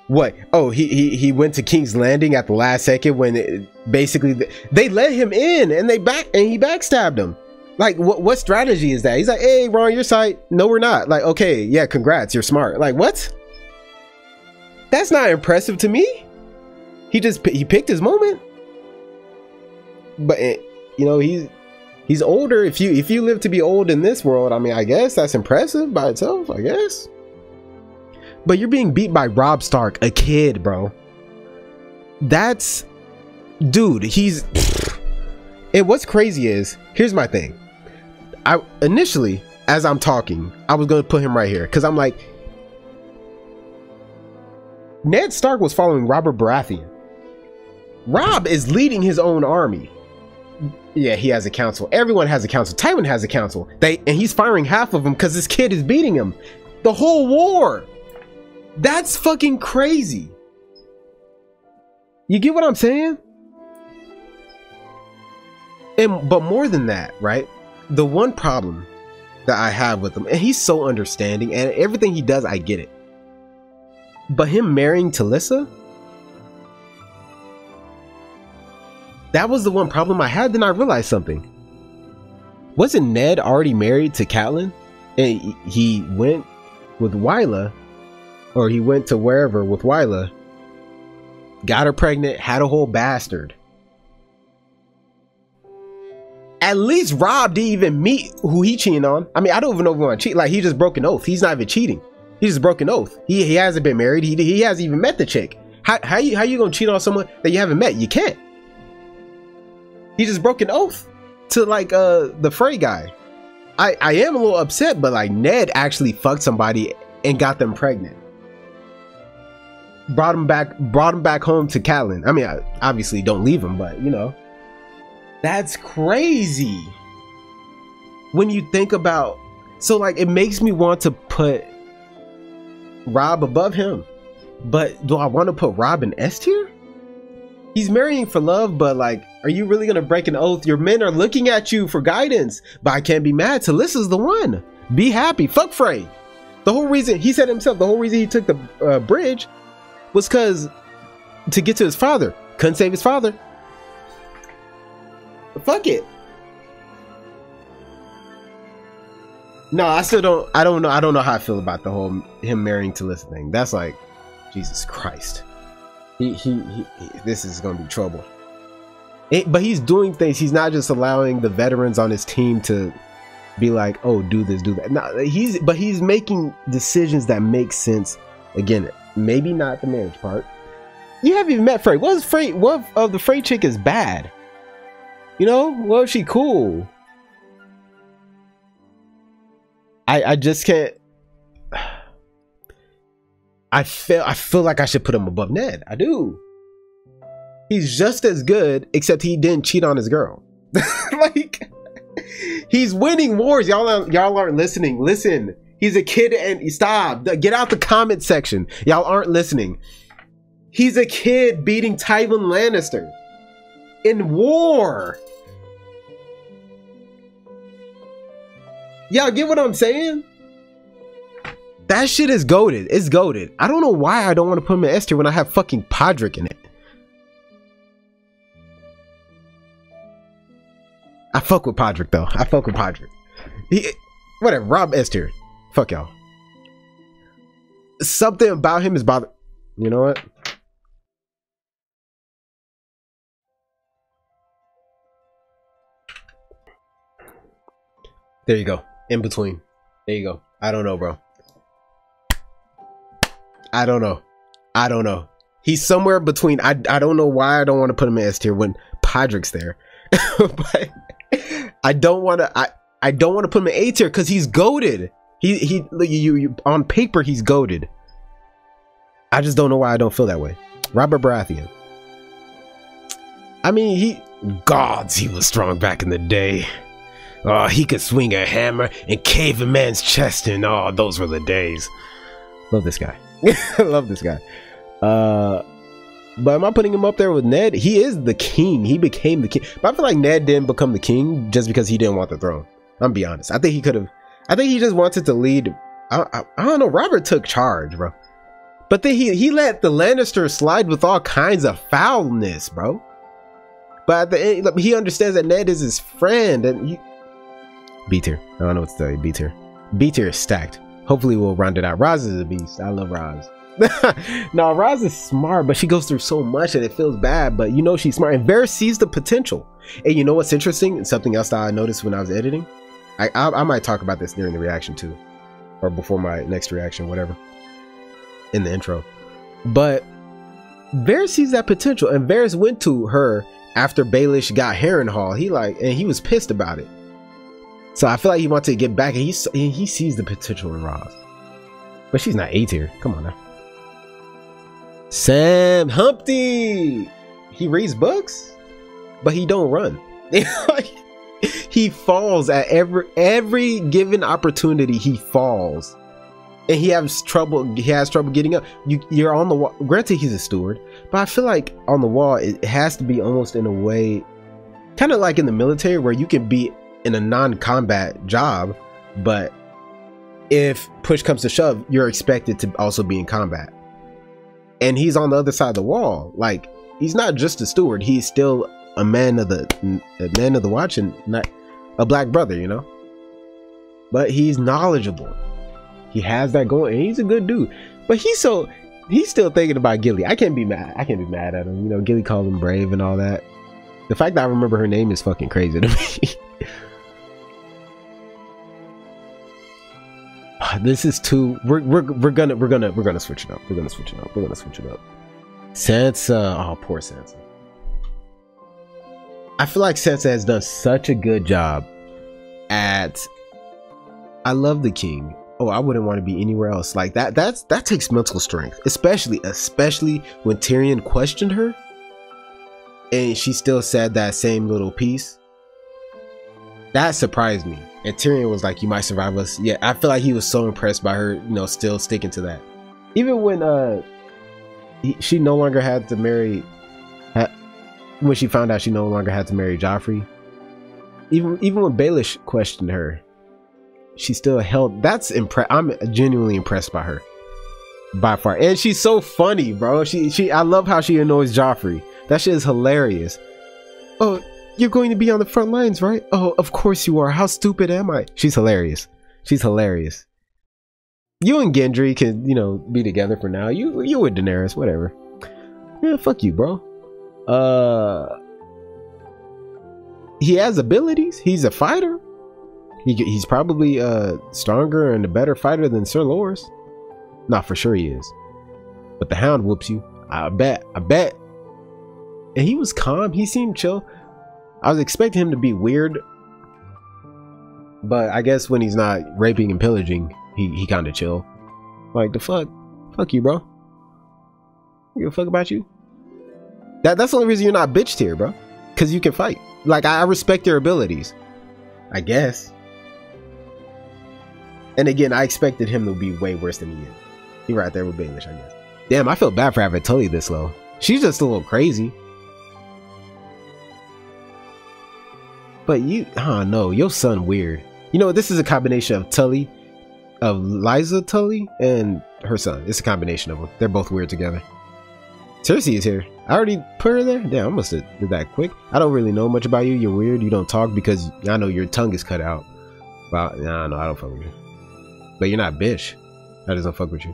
What? Oh, he, he he went to King's Landing at the last second when it, basically they let him in and they back and he backstabbed him. Like, what what strategy is that? He's like, hey, we're on your side. No, we're not. Like, okay, yeah, congrats, you're smart. Like, what? That's not impressive to me. He just he picked his moment. But eh, you know he's he's older. If you if you live to be old in this world, I mean, I guess that's impressive by itself. I guess. But you're being beat by Robb Stark, a kid, bro. That's dude. He's and what's crazy is here's my thing. I initially as I'm talking, I was gonna put him right here because I'm like, Ned Stark was following Robert Baratheon. Robb is leading his own army. Yeah, he has a council. Everyone has a council. Tywin has a council. They and he's firing half of them because this kid is beating him. The whole war. That's fucking crazy. You get what I'm saying? And but more than that, right? The one problem that I have with him, and he's so understanding, and everything he does, I get it. But him marrying Talisa, that was the one problem I had. Then I realized something. Wasn't Ned already married to Catelyn? And he went with Wylla, or he went to wherever with Wylla, got her pregnant, had a whole bastard. At least Robb didn't even meet who he cheating on. I mean, I don't even know if want to cheat. Like he just broke an oath. He's not even cheating. He just broke an oath. He, he hasn't been married. He, he hasn't even met the chick. How, how you how you gonna cheat on someone that you haven't met? You can't. He just broke an oath to like uh the Frey guy. I I am a little upset, but like Ned actually fucked somebody and got them pregnant. Brought him back, brought him back home to Catelyn. I mean, I, obviously don't leave him, but you know, that's crazy. When you think about, so like it makes me want to put Robb above him. But do I want to put Robb in S tier? He's marrying for love, but like, are you really gonna break an oath? Your men are looking at you for guidance, but I can't be mad. Talisa's the one. Be happy. Fuck Frey. The whole reason he said himself, the whole reason he took the uh, bridge was because to get to his father. Couldn't save his father. Fuck it. No, I still don't. I don't know. I don't know how I feel about the whole him marrying Talisa thing. That's like, Jesus Christ. He he, he, he this is gonna be trouble. It, but he's doing things. He's not just allowing the veterans on his team to be like, "Oh, do this, do that." No, he's but he's making decisions that make sense. Again, maybe not the marriage part. You haven't even met Frey. What's Frey? What of the Frey chick is bad? You know, well, she cool. I I just can't. I feel I feel like I should put him above Ned. I do. He's just as good, except he didn't cheat on his girl. like he's winning wars. Y'all are, y'all aren't listening. Listen. He's a kid and stop. Get out the comment section. Y'all aren't listening. He's a kid beating Tywin Lannister in war. Y'all get what I'm saying? That shit is goaded. It's goaded. I don't know why I don't want to put him in S tier when I have fucking Podrick in it. I fuck with Podrick though. I fuck with Podrick. He, whatever. Robb S tier. Fuck y'all. Something about him is bothering. You know what? There you go. In between. There you go. I don't know, bro. I don't know. I don't know. He's somewhere between. I, I don't know why I don't want to put him in S tier when Podrick's there. but I don't want to. I, I don't want to put him in A tier because he's goaded. He he you, you on paper he's goaded. I just don't know why I don't feel that way. Robert Baratheon. I mean, he gods he was strong back in the day. Oh, he could swing a hammer and cave a man's chest and Oh, those were the days. Love this guy. Love this guy. Uh but am I putting him up there with Ned? He is the king. He became the king. But I feel like Ned didn't become the king just because he didn't want the throne. I'm be honest. I think he could have I think he just wanted to lead. I, I, I, don't know. Robert took charge, bro. But then he he let the Lannisters slide with all kinds of foulness, bro. But at the end, he understands that Ned is his friend, and B tier. I don't know what to tell you. B tier. B tier is stacked. Hopefully, we'll round it out. Ros is a beast. I love Ros. no, Ros is smart, but she goes through so much and it feels bad. But you know she's smart, and Varys sees the potential. And you know what's interesting? And something else that I noticed when I was editing I, I, I might talk about this during the reaction too, or before my next reaction, whatever, in the intro. But Varys sees that potential, and Varys went to her after Baelish got Harrenhal. He like, and he was pissed about it. So I feel like he wants to get back, and he he sees the potential in Ros. But she's not A tier. Come on now. Sam Humpty. He reads books, but he don't run. he falls at every every given opportunity he falls and he has trouble he has trouble getting up you you're on the wall granted he's a steward but i feel like on the wall it has to be almost in a way kind of like in the military where you can be in a non-combat job but if push comes to shove you're expected to also be in combat and he's on the other side of the wall like he's not just a steward he's still a man of the a man of the watch and not a black brother, you know. But he's knowledgeable. He has that going. And he's a good dude, but he's so he's still thinking about Gilly. I can't be mad. I can't be mad at him. You know, Gilly called him brave and all that. The fact that I remember her name is fucking crazy to me. this is too. We're, we're we're gonna we're gonna we're gonna switch it up. We're gonna switch it up. We're gonna switch it up. Sansa. Oh, poor Sansa. I feel like Sansa has done such a good job at. I love the king. Oh, I wouldn't want to be anywhere else. Like that. That's that takes mental strength, especially especially when Tyrion questioned her, and she still said that same little piece. That surprised me. And Tyrion was like, "You might survive us." Yeah, I feel like he was so impressed by her, you know, still sticking to that. Even when uh, he, she no longer had to marry, ha, when she found out she no longer had to marry Joffrey. Even even when Baelish questioned her, she still held. That's impress. I'm genuinely impressed by her, by far. And she's so funny, bro. She she. I love how she annoys Joffrey. That shit is hilarious. Oh, you're going to be on the front lines, right? Oh, of course you are. How stupid am I? She's hilarious. She's hilarious. You and Gendry can, you know, be together for now. You you with Daenerys, whatever. Yeah, fuck you, bro. Uh he has abilities. He's a fighter. He, he's probably uh stronger and a better fighter than Sir Loras. Not for sure he is. But the hound whoops you. I bet. I bet. And he was calm. He seemed chill. I was expecting him to be weird, but I guess when he's not raping and pillaging, he, he kind of chill. Like the fuck, fuck you, bro. You give a fuck about you. That that's the only reason you're not bitched here, bro. Cause you can fight. Like I, I respect your abilities. I guess. And again, I expected him to be way worse than he is. He right there with Baelish, I guess. Damn, I feel bad for having Tully this low. She's just a little crazy. But you, oh no, your son weird. You know, this is a combination of Tully, of Lysa Tully, and her son. It's a combination of them. They're both weird together. Cersei is here. I already put her there. Damn, I must have did that quick. I don't really know much about you. You're weird. You don't talk because I know your tongue is cut out. Well, nah, no, I don't fuck with you. But you're not bitch. I just don't fuck with you.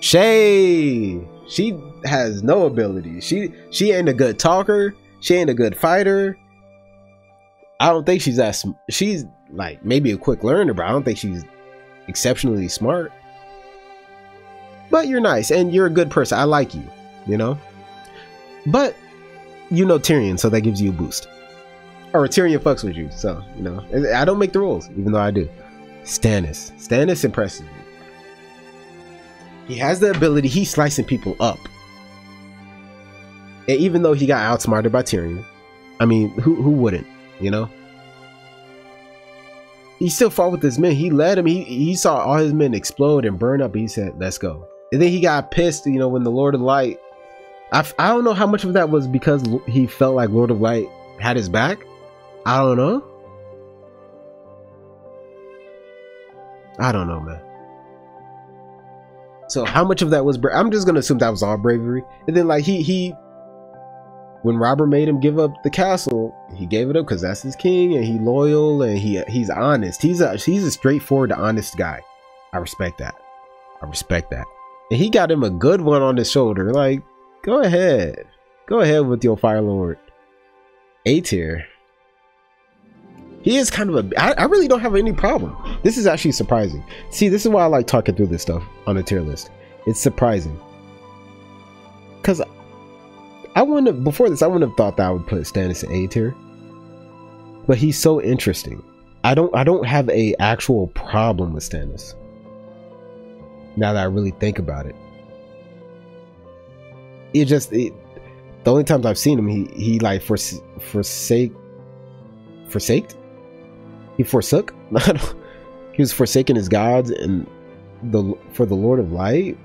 Shae, she has no ability. She she ain't a good talker. She ain't a good fighter. I don't think she's that. Sm- she's like maybe a quick learner, but I don't think she's exceptionally smart. But you're nice and you're a good person. I like you, you know. But you know Tyrion, so that gives you a boost. Or Tyrion fucks with you, so you know. I don't make the rules, even though I do. Stannis, Stannis impresses me. He has the ability. He's slicing people up. And even though he got outsmarted by Tyrion, I mean, who who wouldn't? You know? He still fought with his men. He led him. He he saw all his men explode and burn up. he said, "Let's go." And then he got pissed, you know, when the Lord of Light. I I don't know how much of that was because he felt like Lord of Light had his back. I don't know. I don't know, man. So how much of that was? Bra- I'm just gonna assume that was all bravery. And then like he he when Robert made him give up the castle, he gave it up because that's his king, and he loyal and he he's honest. He's a he's a straightforward, honest guy. I respect that. I respect that. And he got him a good one on his shoulder. Like, go ahead, go ahead with your Fire Lord. A tier. He is kind of a. I, I really don't have any problem. This is actually surprising. See, this is why I like talking through this stuff on a tier list. It's surprising. Because I wouldn't have, before this, I wouldn't have thought that I would put Stannis in A tier. But he's so interesting. I don't I don't have a actual problem with Stannis. Now that I really think about it. It just it, the only times I've seen him, he he like for forsake forsaked? He forsook? he was forsaking his gods and the for the Lord of Light.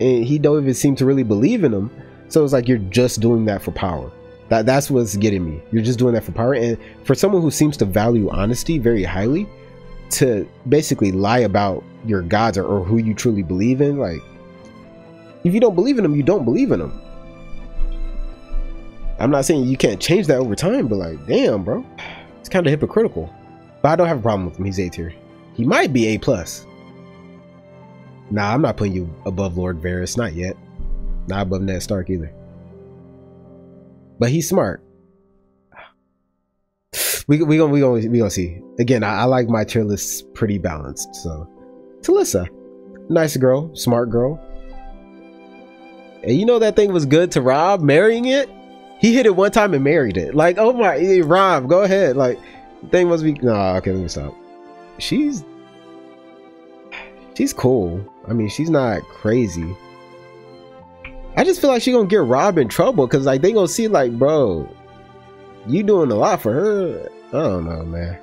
And he don't even seem to really believe in him so it's like you're just doing that for power. That that's what's getting me. You're just doing that for power. And for someone who seems to value honesty very highly, to basically lie about your gods or, or who you truly believe in, like if you don't believe in them, you don't believe in them. I'm not saying you can't change that over time, but like, damn, bro, it's kind of hypocritical. But I don't have a problem with him. He's A tier. He might be A plus. Nah, I'm not putting you above Lord Varys. Not yet. Not above Ned Stark either. But he's smart. We we gonna we gonna we gonna see. Again, I, I like my tier list pretty balanced. So, Talisa, nice girl, smart girl. And you know that thing was good to Robb marrying it. He hit it one time and married it. Like, oh my, Robb, go ahead. Like, thing must be. Nah, okay, let me stop. She's she's cool. I mean, she's not crazy. I just feel like she gonna get Robb in trouble because like they gonna see like, bro, you doing a lot for her. I don't know, man.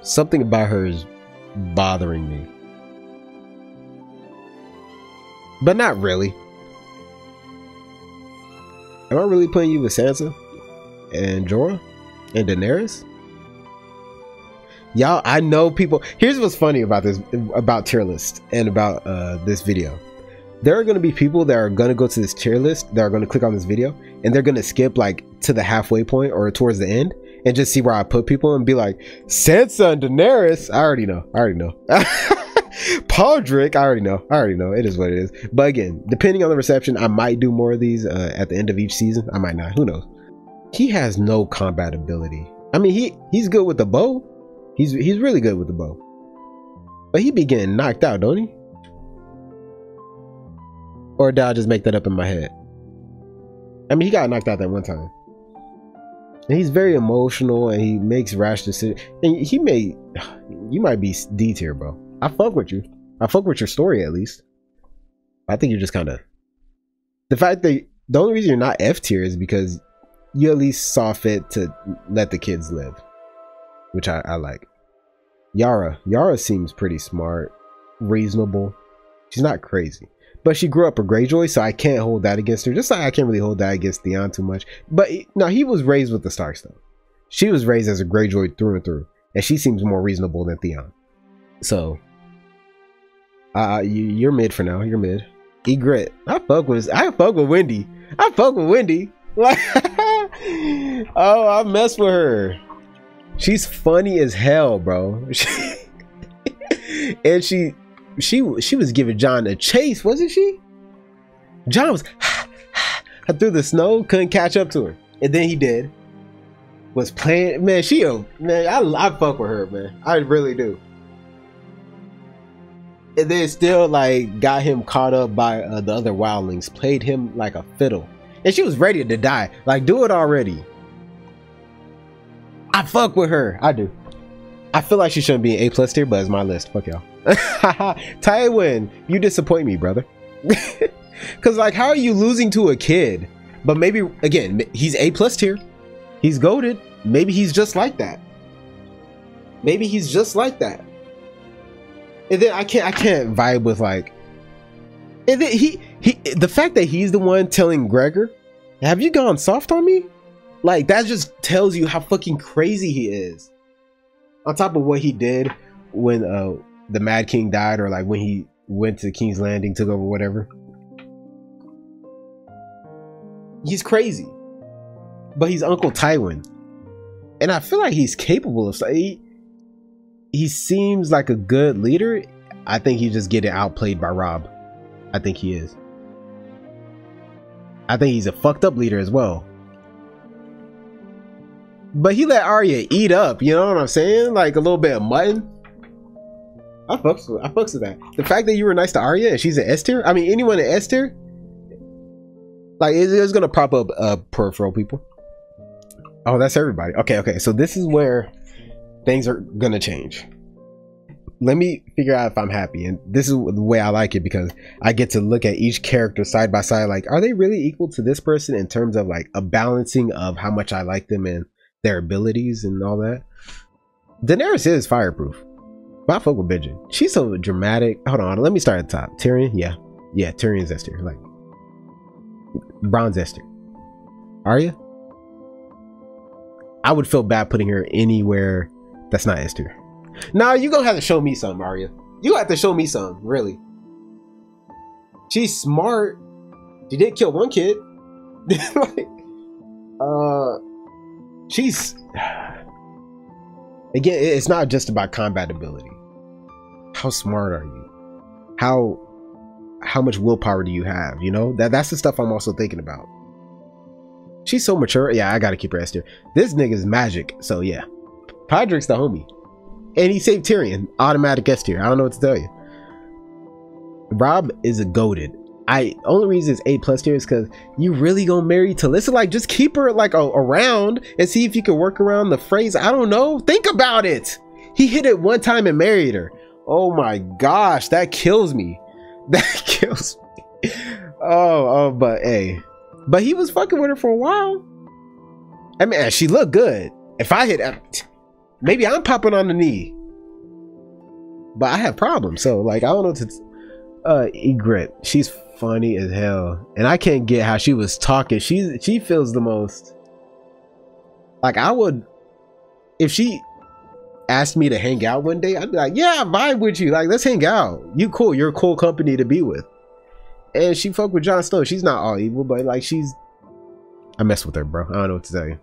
Something about her is bothering me. But not really. Am I really putting you with Sansa and Jorah and Daenerys? Y'all, I know people. Here's what's funny about this, about tier list and about uh, this video. There are going to be people that are going to go to this tier list that are going to click on this video and they're going to skip like to the halfway point or towards the end and just see where I put people and be like, Sansa and Daenerys. I already know. I already know. Podrick, I already know. I already know. It is what it is. But again, depending on the reception, I might do more of these uh, at the end of each season. I might not. Who knows? He has no combat ability. I mean, he he's good with the bow. He's he's really good with the bow. But he be getting knocked out, don't he? Or did I just make that up in my head? I mean, he got knocked out that one time. And he's very emotional and he makes rash decisions. And he may, you might be D tier, bro. I fuck with you. I fuck with your story at least. I think you're just kind of. The fact that the only reason you're not F tier is because you at least saw fit to let the kids live, which I, I like. Yara, Yara seems pretty smart, reasonable. She's not crazy, but she grew up a Greyjoy, so I can't hold that against her. Just like I can't really hold that against Theon too much. But no, he was raised with the Starks though. She was raised as a Greyjoy through and through, and she seems more reasonable than Theon. So, uh, you, are mid for now. You're mid. Ygritte, I fuck with I fuck with Wendy. I fuck with Wendy. Oh, I mess with her. She's funny as hell, bro. and she she she was giving Jon a chase, wasn't she? Jon was through the snow, couldn't catch up to her, and then he did. Was playing, man. She a man. I I fuck with her, man. I really do. And then still like got him caught up by uh, the other wildlings. Played him like a fiddle, and she was ready to die. Like do it already. I fuck with her. I do. I feel like she shouldn't be an A plus tier, but it's my list. Fuck y'all. Tywin, you disappoint me, brother. Cause like, how are you losing to a kid? But maybe again, he's A plus tier. He's goaded. Maybe he's just like that. Maybe he's just like that. And then I can't I can't vibe with like and then he he the fact that he's the one telling Gregor, have you gone soft on me? Like that just tells you how fucking crazy he is. On top of what he did when uh the Mad King died, or like when he went to King's Landing, took over, whatever. He's crazy, but he's Uncle Tywin, and I feel like he's capable of. He, he seems like a good leader. I think he's just getting outplayed by Robb. I think he is. I think he's a fucked up leader as well. But he let Arya eat up, you know what I'm saying? Like a little bit of mutton. I fucks with I fucks with that. The fact that you were nice to Arya and she's an S tier. I mean, anyone in S tier, like it's, it's gonna prop up uh, peripheral people. Oh, that's everybody. Okay, okay. So this is where things are gonna change. Let me figure out if I'm happy, and this is the way I like it because I get to look at each character side by side. Like, are they really equal to this person in terms of like a balancing of how much I like them and their abilities and all that. Daenerys is fireproof. But I fuck with Benjen. She's so dramatic. Hold on, let me start at the top. Tyrion, yeah. Yeah, Tyrion's S tier. Like Bronn's S tier. Arya? I would feel bad putting her anywhere that's not S tier. Nah, you gonna have to show me something, Arya. You have to show me something, really. She's smart. She did kill one kid. like, uh she's again it's not just about combat ability how smart are you how how much willpower do you have? You know that that's the stuff I'm also thinking about. She's so mature. Yeah, I gotta keep her S. This nigga's magic. So yeah, Podrick's the homie, and he saved Tyrion. Automatic S. I don't know what to tell you. Robb is a goaded. I only reason it's A plus tier is because you really gonna marry Talisa. Like, just keep her like a, around and see if you can work around the phrase. I don't know. Think about it. He hit it one time and married her. Oh my gosh, that kills me. That kills me. Oh, oh, but hey, but he was fucking with her for a while. I mean, she looked good. If I hit, maybe I'm popping on the knee, but I have problems. So like, I don't know. To, uh, Ygritte, she's funny as hell, and I can't get how she was talking. She she feels the most like I would if she asked me to hang out one day. I'd be like, yeah, I vibe with you. Like, let's hang out. You cool. You're a cool company to be with. And she fuck with Jon Snow. She's not all evil, but like she's I mess with her, bro. I don't know what to tell you.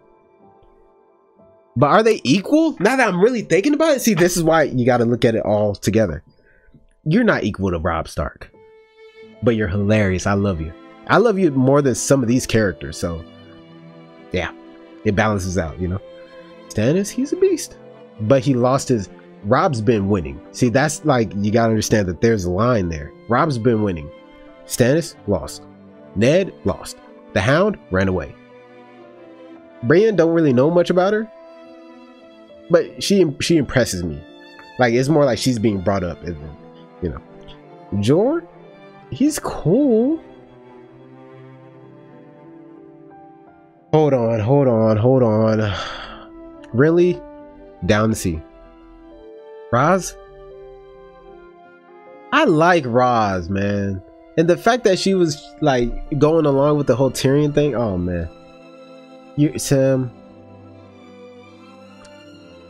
But are they equal? Now that I'm really thinking about it, see, this is why you got to look at it all together. You're not equal to Robb Stark but you're hilarious. I love you. I love you more than some of these characters. So, yeah, it balances out, you know. Stannis, he's a beast, but he lost his. Robb's been winning. See, that's like you gotta understand that there's a line there. Robb's been winning. Stannis lost. Ned lost. The Hound ran away. Brienne don't really know much about her, but she she impresses me. Like it's more like she's being brought up, you know. Jor, He's cool. Hold on, hold on, hold on. Really? Down the sea. Ros? I like Ros, man. And the fact that she was like going along with the whole Tyrion thing, oh man. You Sam.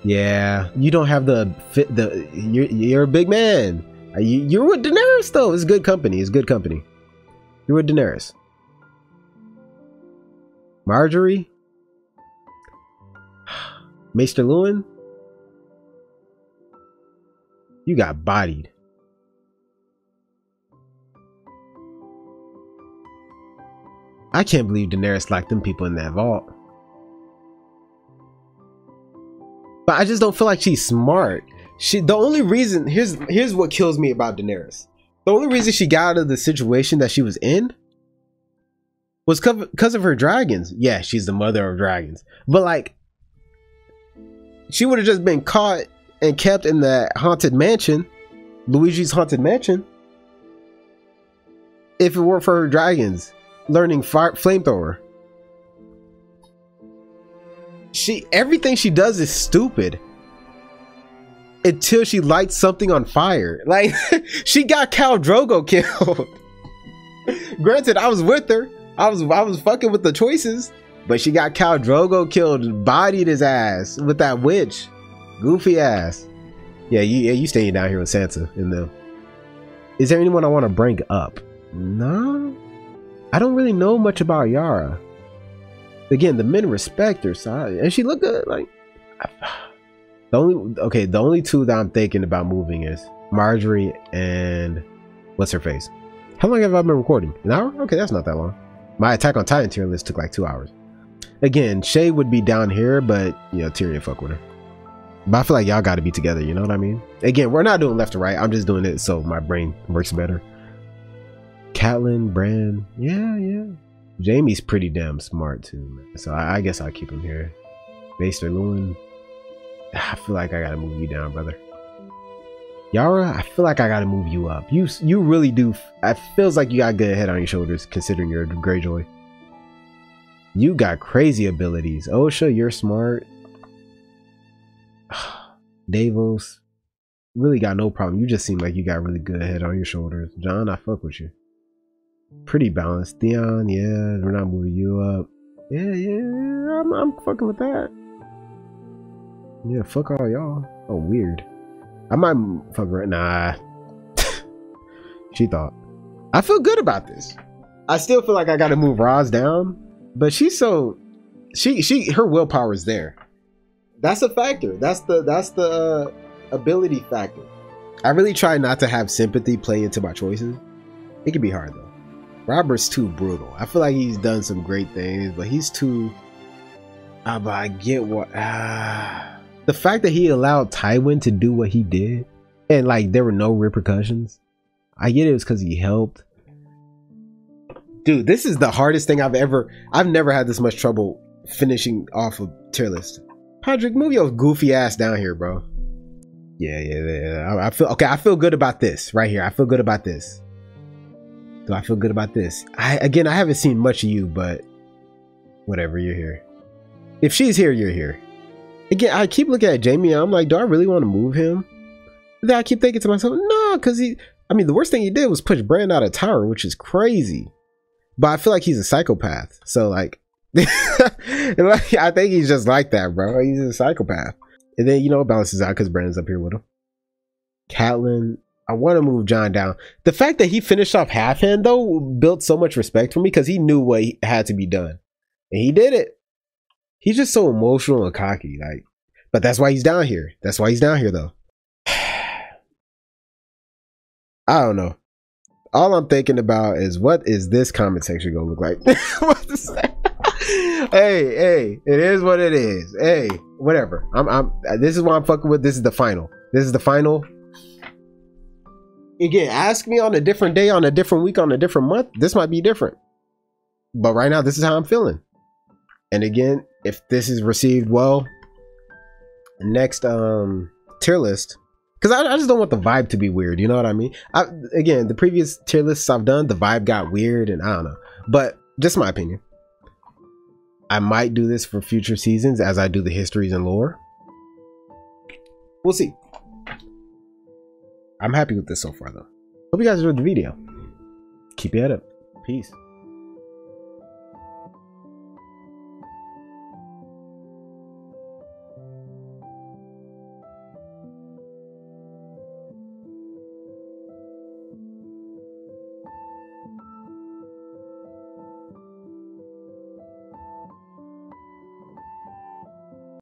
Yeah, you don't have the fit the you're you're a big man. Uh, you, you're with Daenerys though. It's good company. It's good company. You're with Daenerys. Margaery? Maester Luwin. You got bodied. I can't believe Daenerys locked them people in that vault. But I just don't feel like she's smart. She the only reason here's here's what kills me about Daenerys. The only reason she got out of the situation that she was in was because of her dragons. Yeah, she's the mother of dragons. But like she would have just been caught and kept in that haunted mansion, Luigi's haunted mansion, if it weren't for her dragons learning fire flamethrower. She everything she does is stupid until she lights something on fire. Like she got Khal Drogo killed. Granted, I was with her. I was I was fucking with the choices, but she got Khal Drogo killed, bodied his ass with that witch, goofy ass. Yeah, you yeah, you staying down here with Sansa in the. Is there anyone I want to bring up? No, I don't really know much about Yara. Again, the men respect her, so I, and she look good. Like. The only okay, the only two that I'm thinking about moving is Margaery and what's her face. How long have I been recording? An hour? Okay, that's not that long. My Attack on Titan tier list took like two hours. Again, Shae would be down here, but you know, Tyrion fuck with her. But I feel like y'all got to be together. You know what I mean? Again, we're not doing left to right. I'm just doing it so my brain works better. Catelyn, Bran, yeah, yeah. Jaime's pretty damn smart too, man. So I, I guess I'll keep him here. Maester Luwin, I feel like I gotta move you down, brother. Yara, I feel like I gotta move you up. You you really do. It feels like you got good head on your shoulders, considering you're a Greyjoy. You got crazy abilities. Osha, you're smart. Davos, really got no problem. You just seem like you got really good head on your shoulders. Jon, I fuck with you. Pretty balanced. Theon, yeah, we're not moving you up. Yeah, yeah, I'm, I'm fucking with that. Yeah, fuck all y'all. Oh, weird. I might fuck right. Nah. she thought. I feel good about this. I still feel like I gotta move Ros down, but she's so she she her willpower is there. That's a factor. That's the that's the uh, ability factor. I really try not to have sympathy play into my choices. It can be hard though. Robert's too brutal. I feel like he's done some great things, but he's too. Ah, but I get what. Ah, the fact that he allowed Tywin to do what he did, and like there were no repercussions. I get it was because he helped. Dude, this is the hardest thing I've ever. I've never had this much trouble finishing off a tier list. Patrick, move your goofy ass down here, bro. Yeah, yeah, yeah. I, I feel okay. I feel good about this right here. I feel good about this. Do I feel good about this? I again, I haven't seen much of you, but whatever. You're here. If she's here, you're here. Again, I keep looking at Jaime. I'm like, do I really want to move him? Then I keep thinking to myself, no, because he. I mean, the worst thing he did was push Bran out of tower, which is crazy. But I feel like he's a psychopath. So like, I think he's just like that, bro. He's a psychopath. And then you know it balances out because Brandon's up here with him. Catelyn, I want to move Jon down. The fact that he finished off Halfhand though built so much respect for me because he knew what had to be done, and he did it. He's just so emotional and cocky, like. But that's why he's down here. That's why he's down here though. I don't know. All I'm thinking about is what is this comment section gonna look like? hey, hey, it is what it is. Hey, whatever. I'm, I'm. This is what I'm fucking with. This is the final. This is the final. Again, ask me on a different day, on a different week, on a different month. This might be different. But right now, this is how I'm feeling. And again, if this is received well, next um tier list, because I, I, just don't want the vibe to be weird. You know what I mean? I, again, the previous tier lists I've done, the vibe got weird, and I don't know. But just my opinion. I might do this for future seasons as I do the histories and lore. We'll see. I'm happy with this so far though. Hope you guys enjoyed the video. Keep your head up. Peace.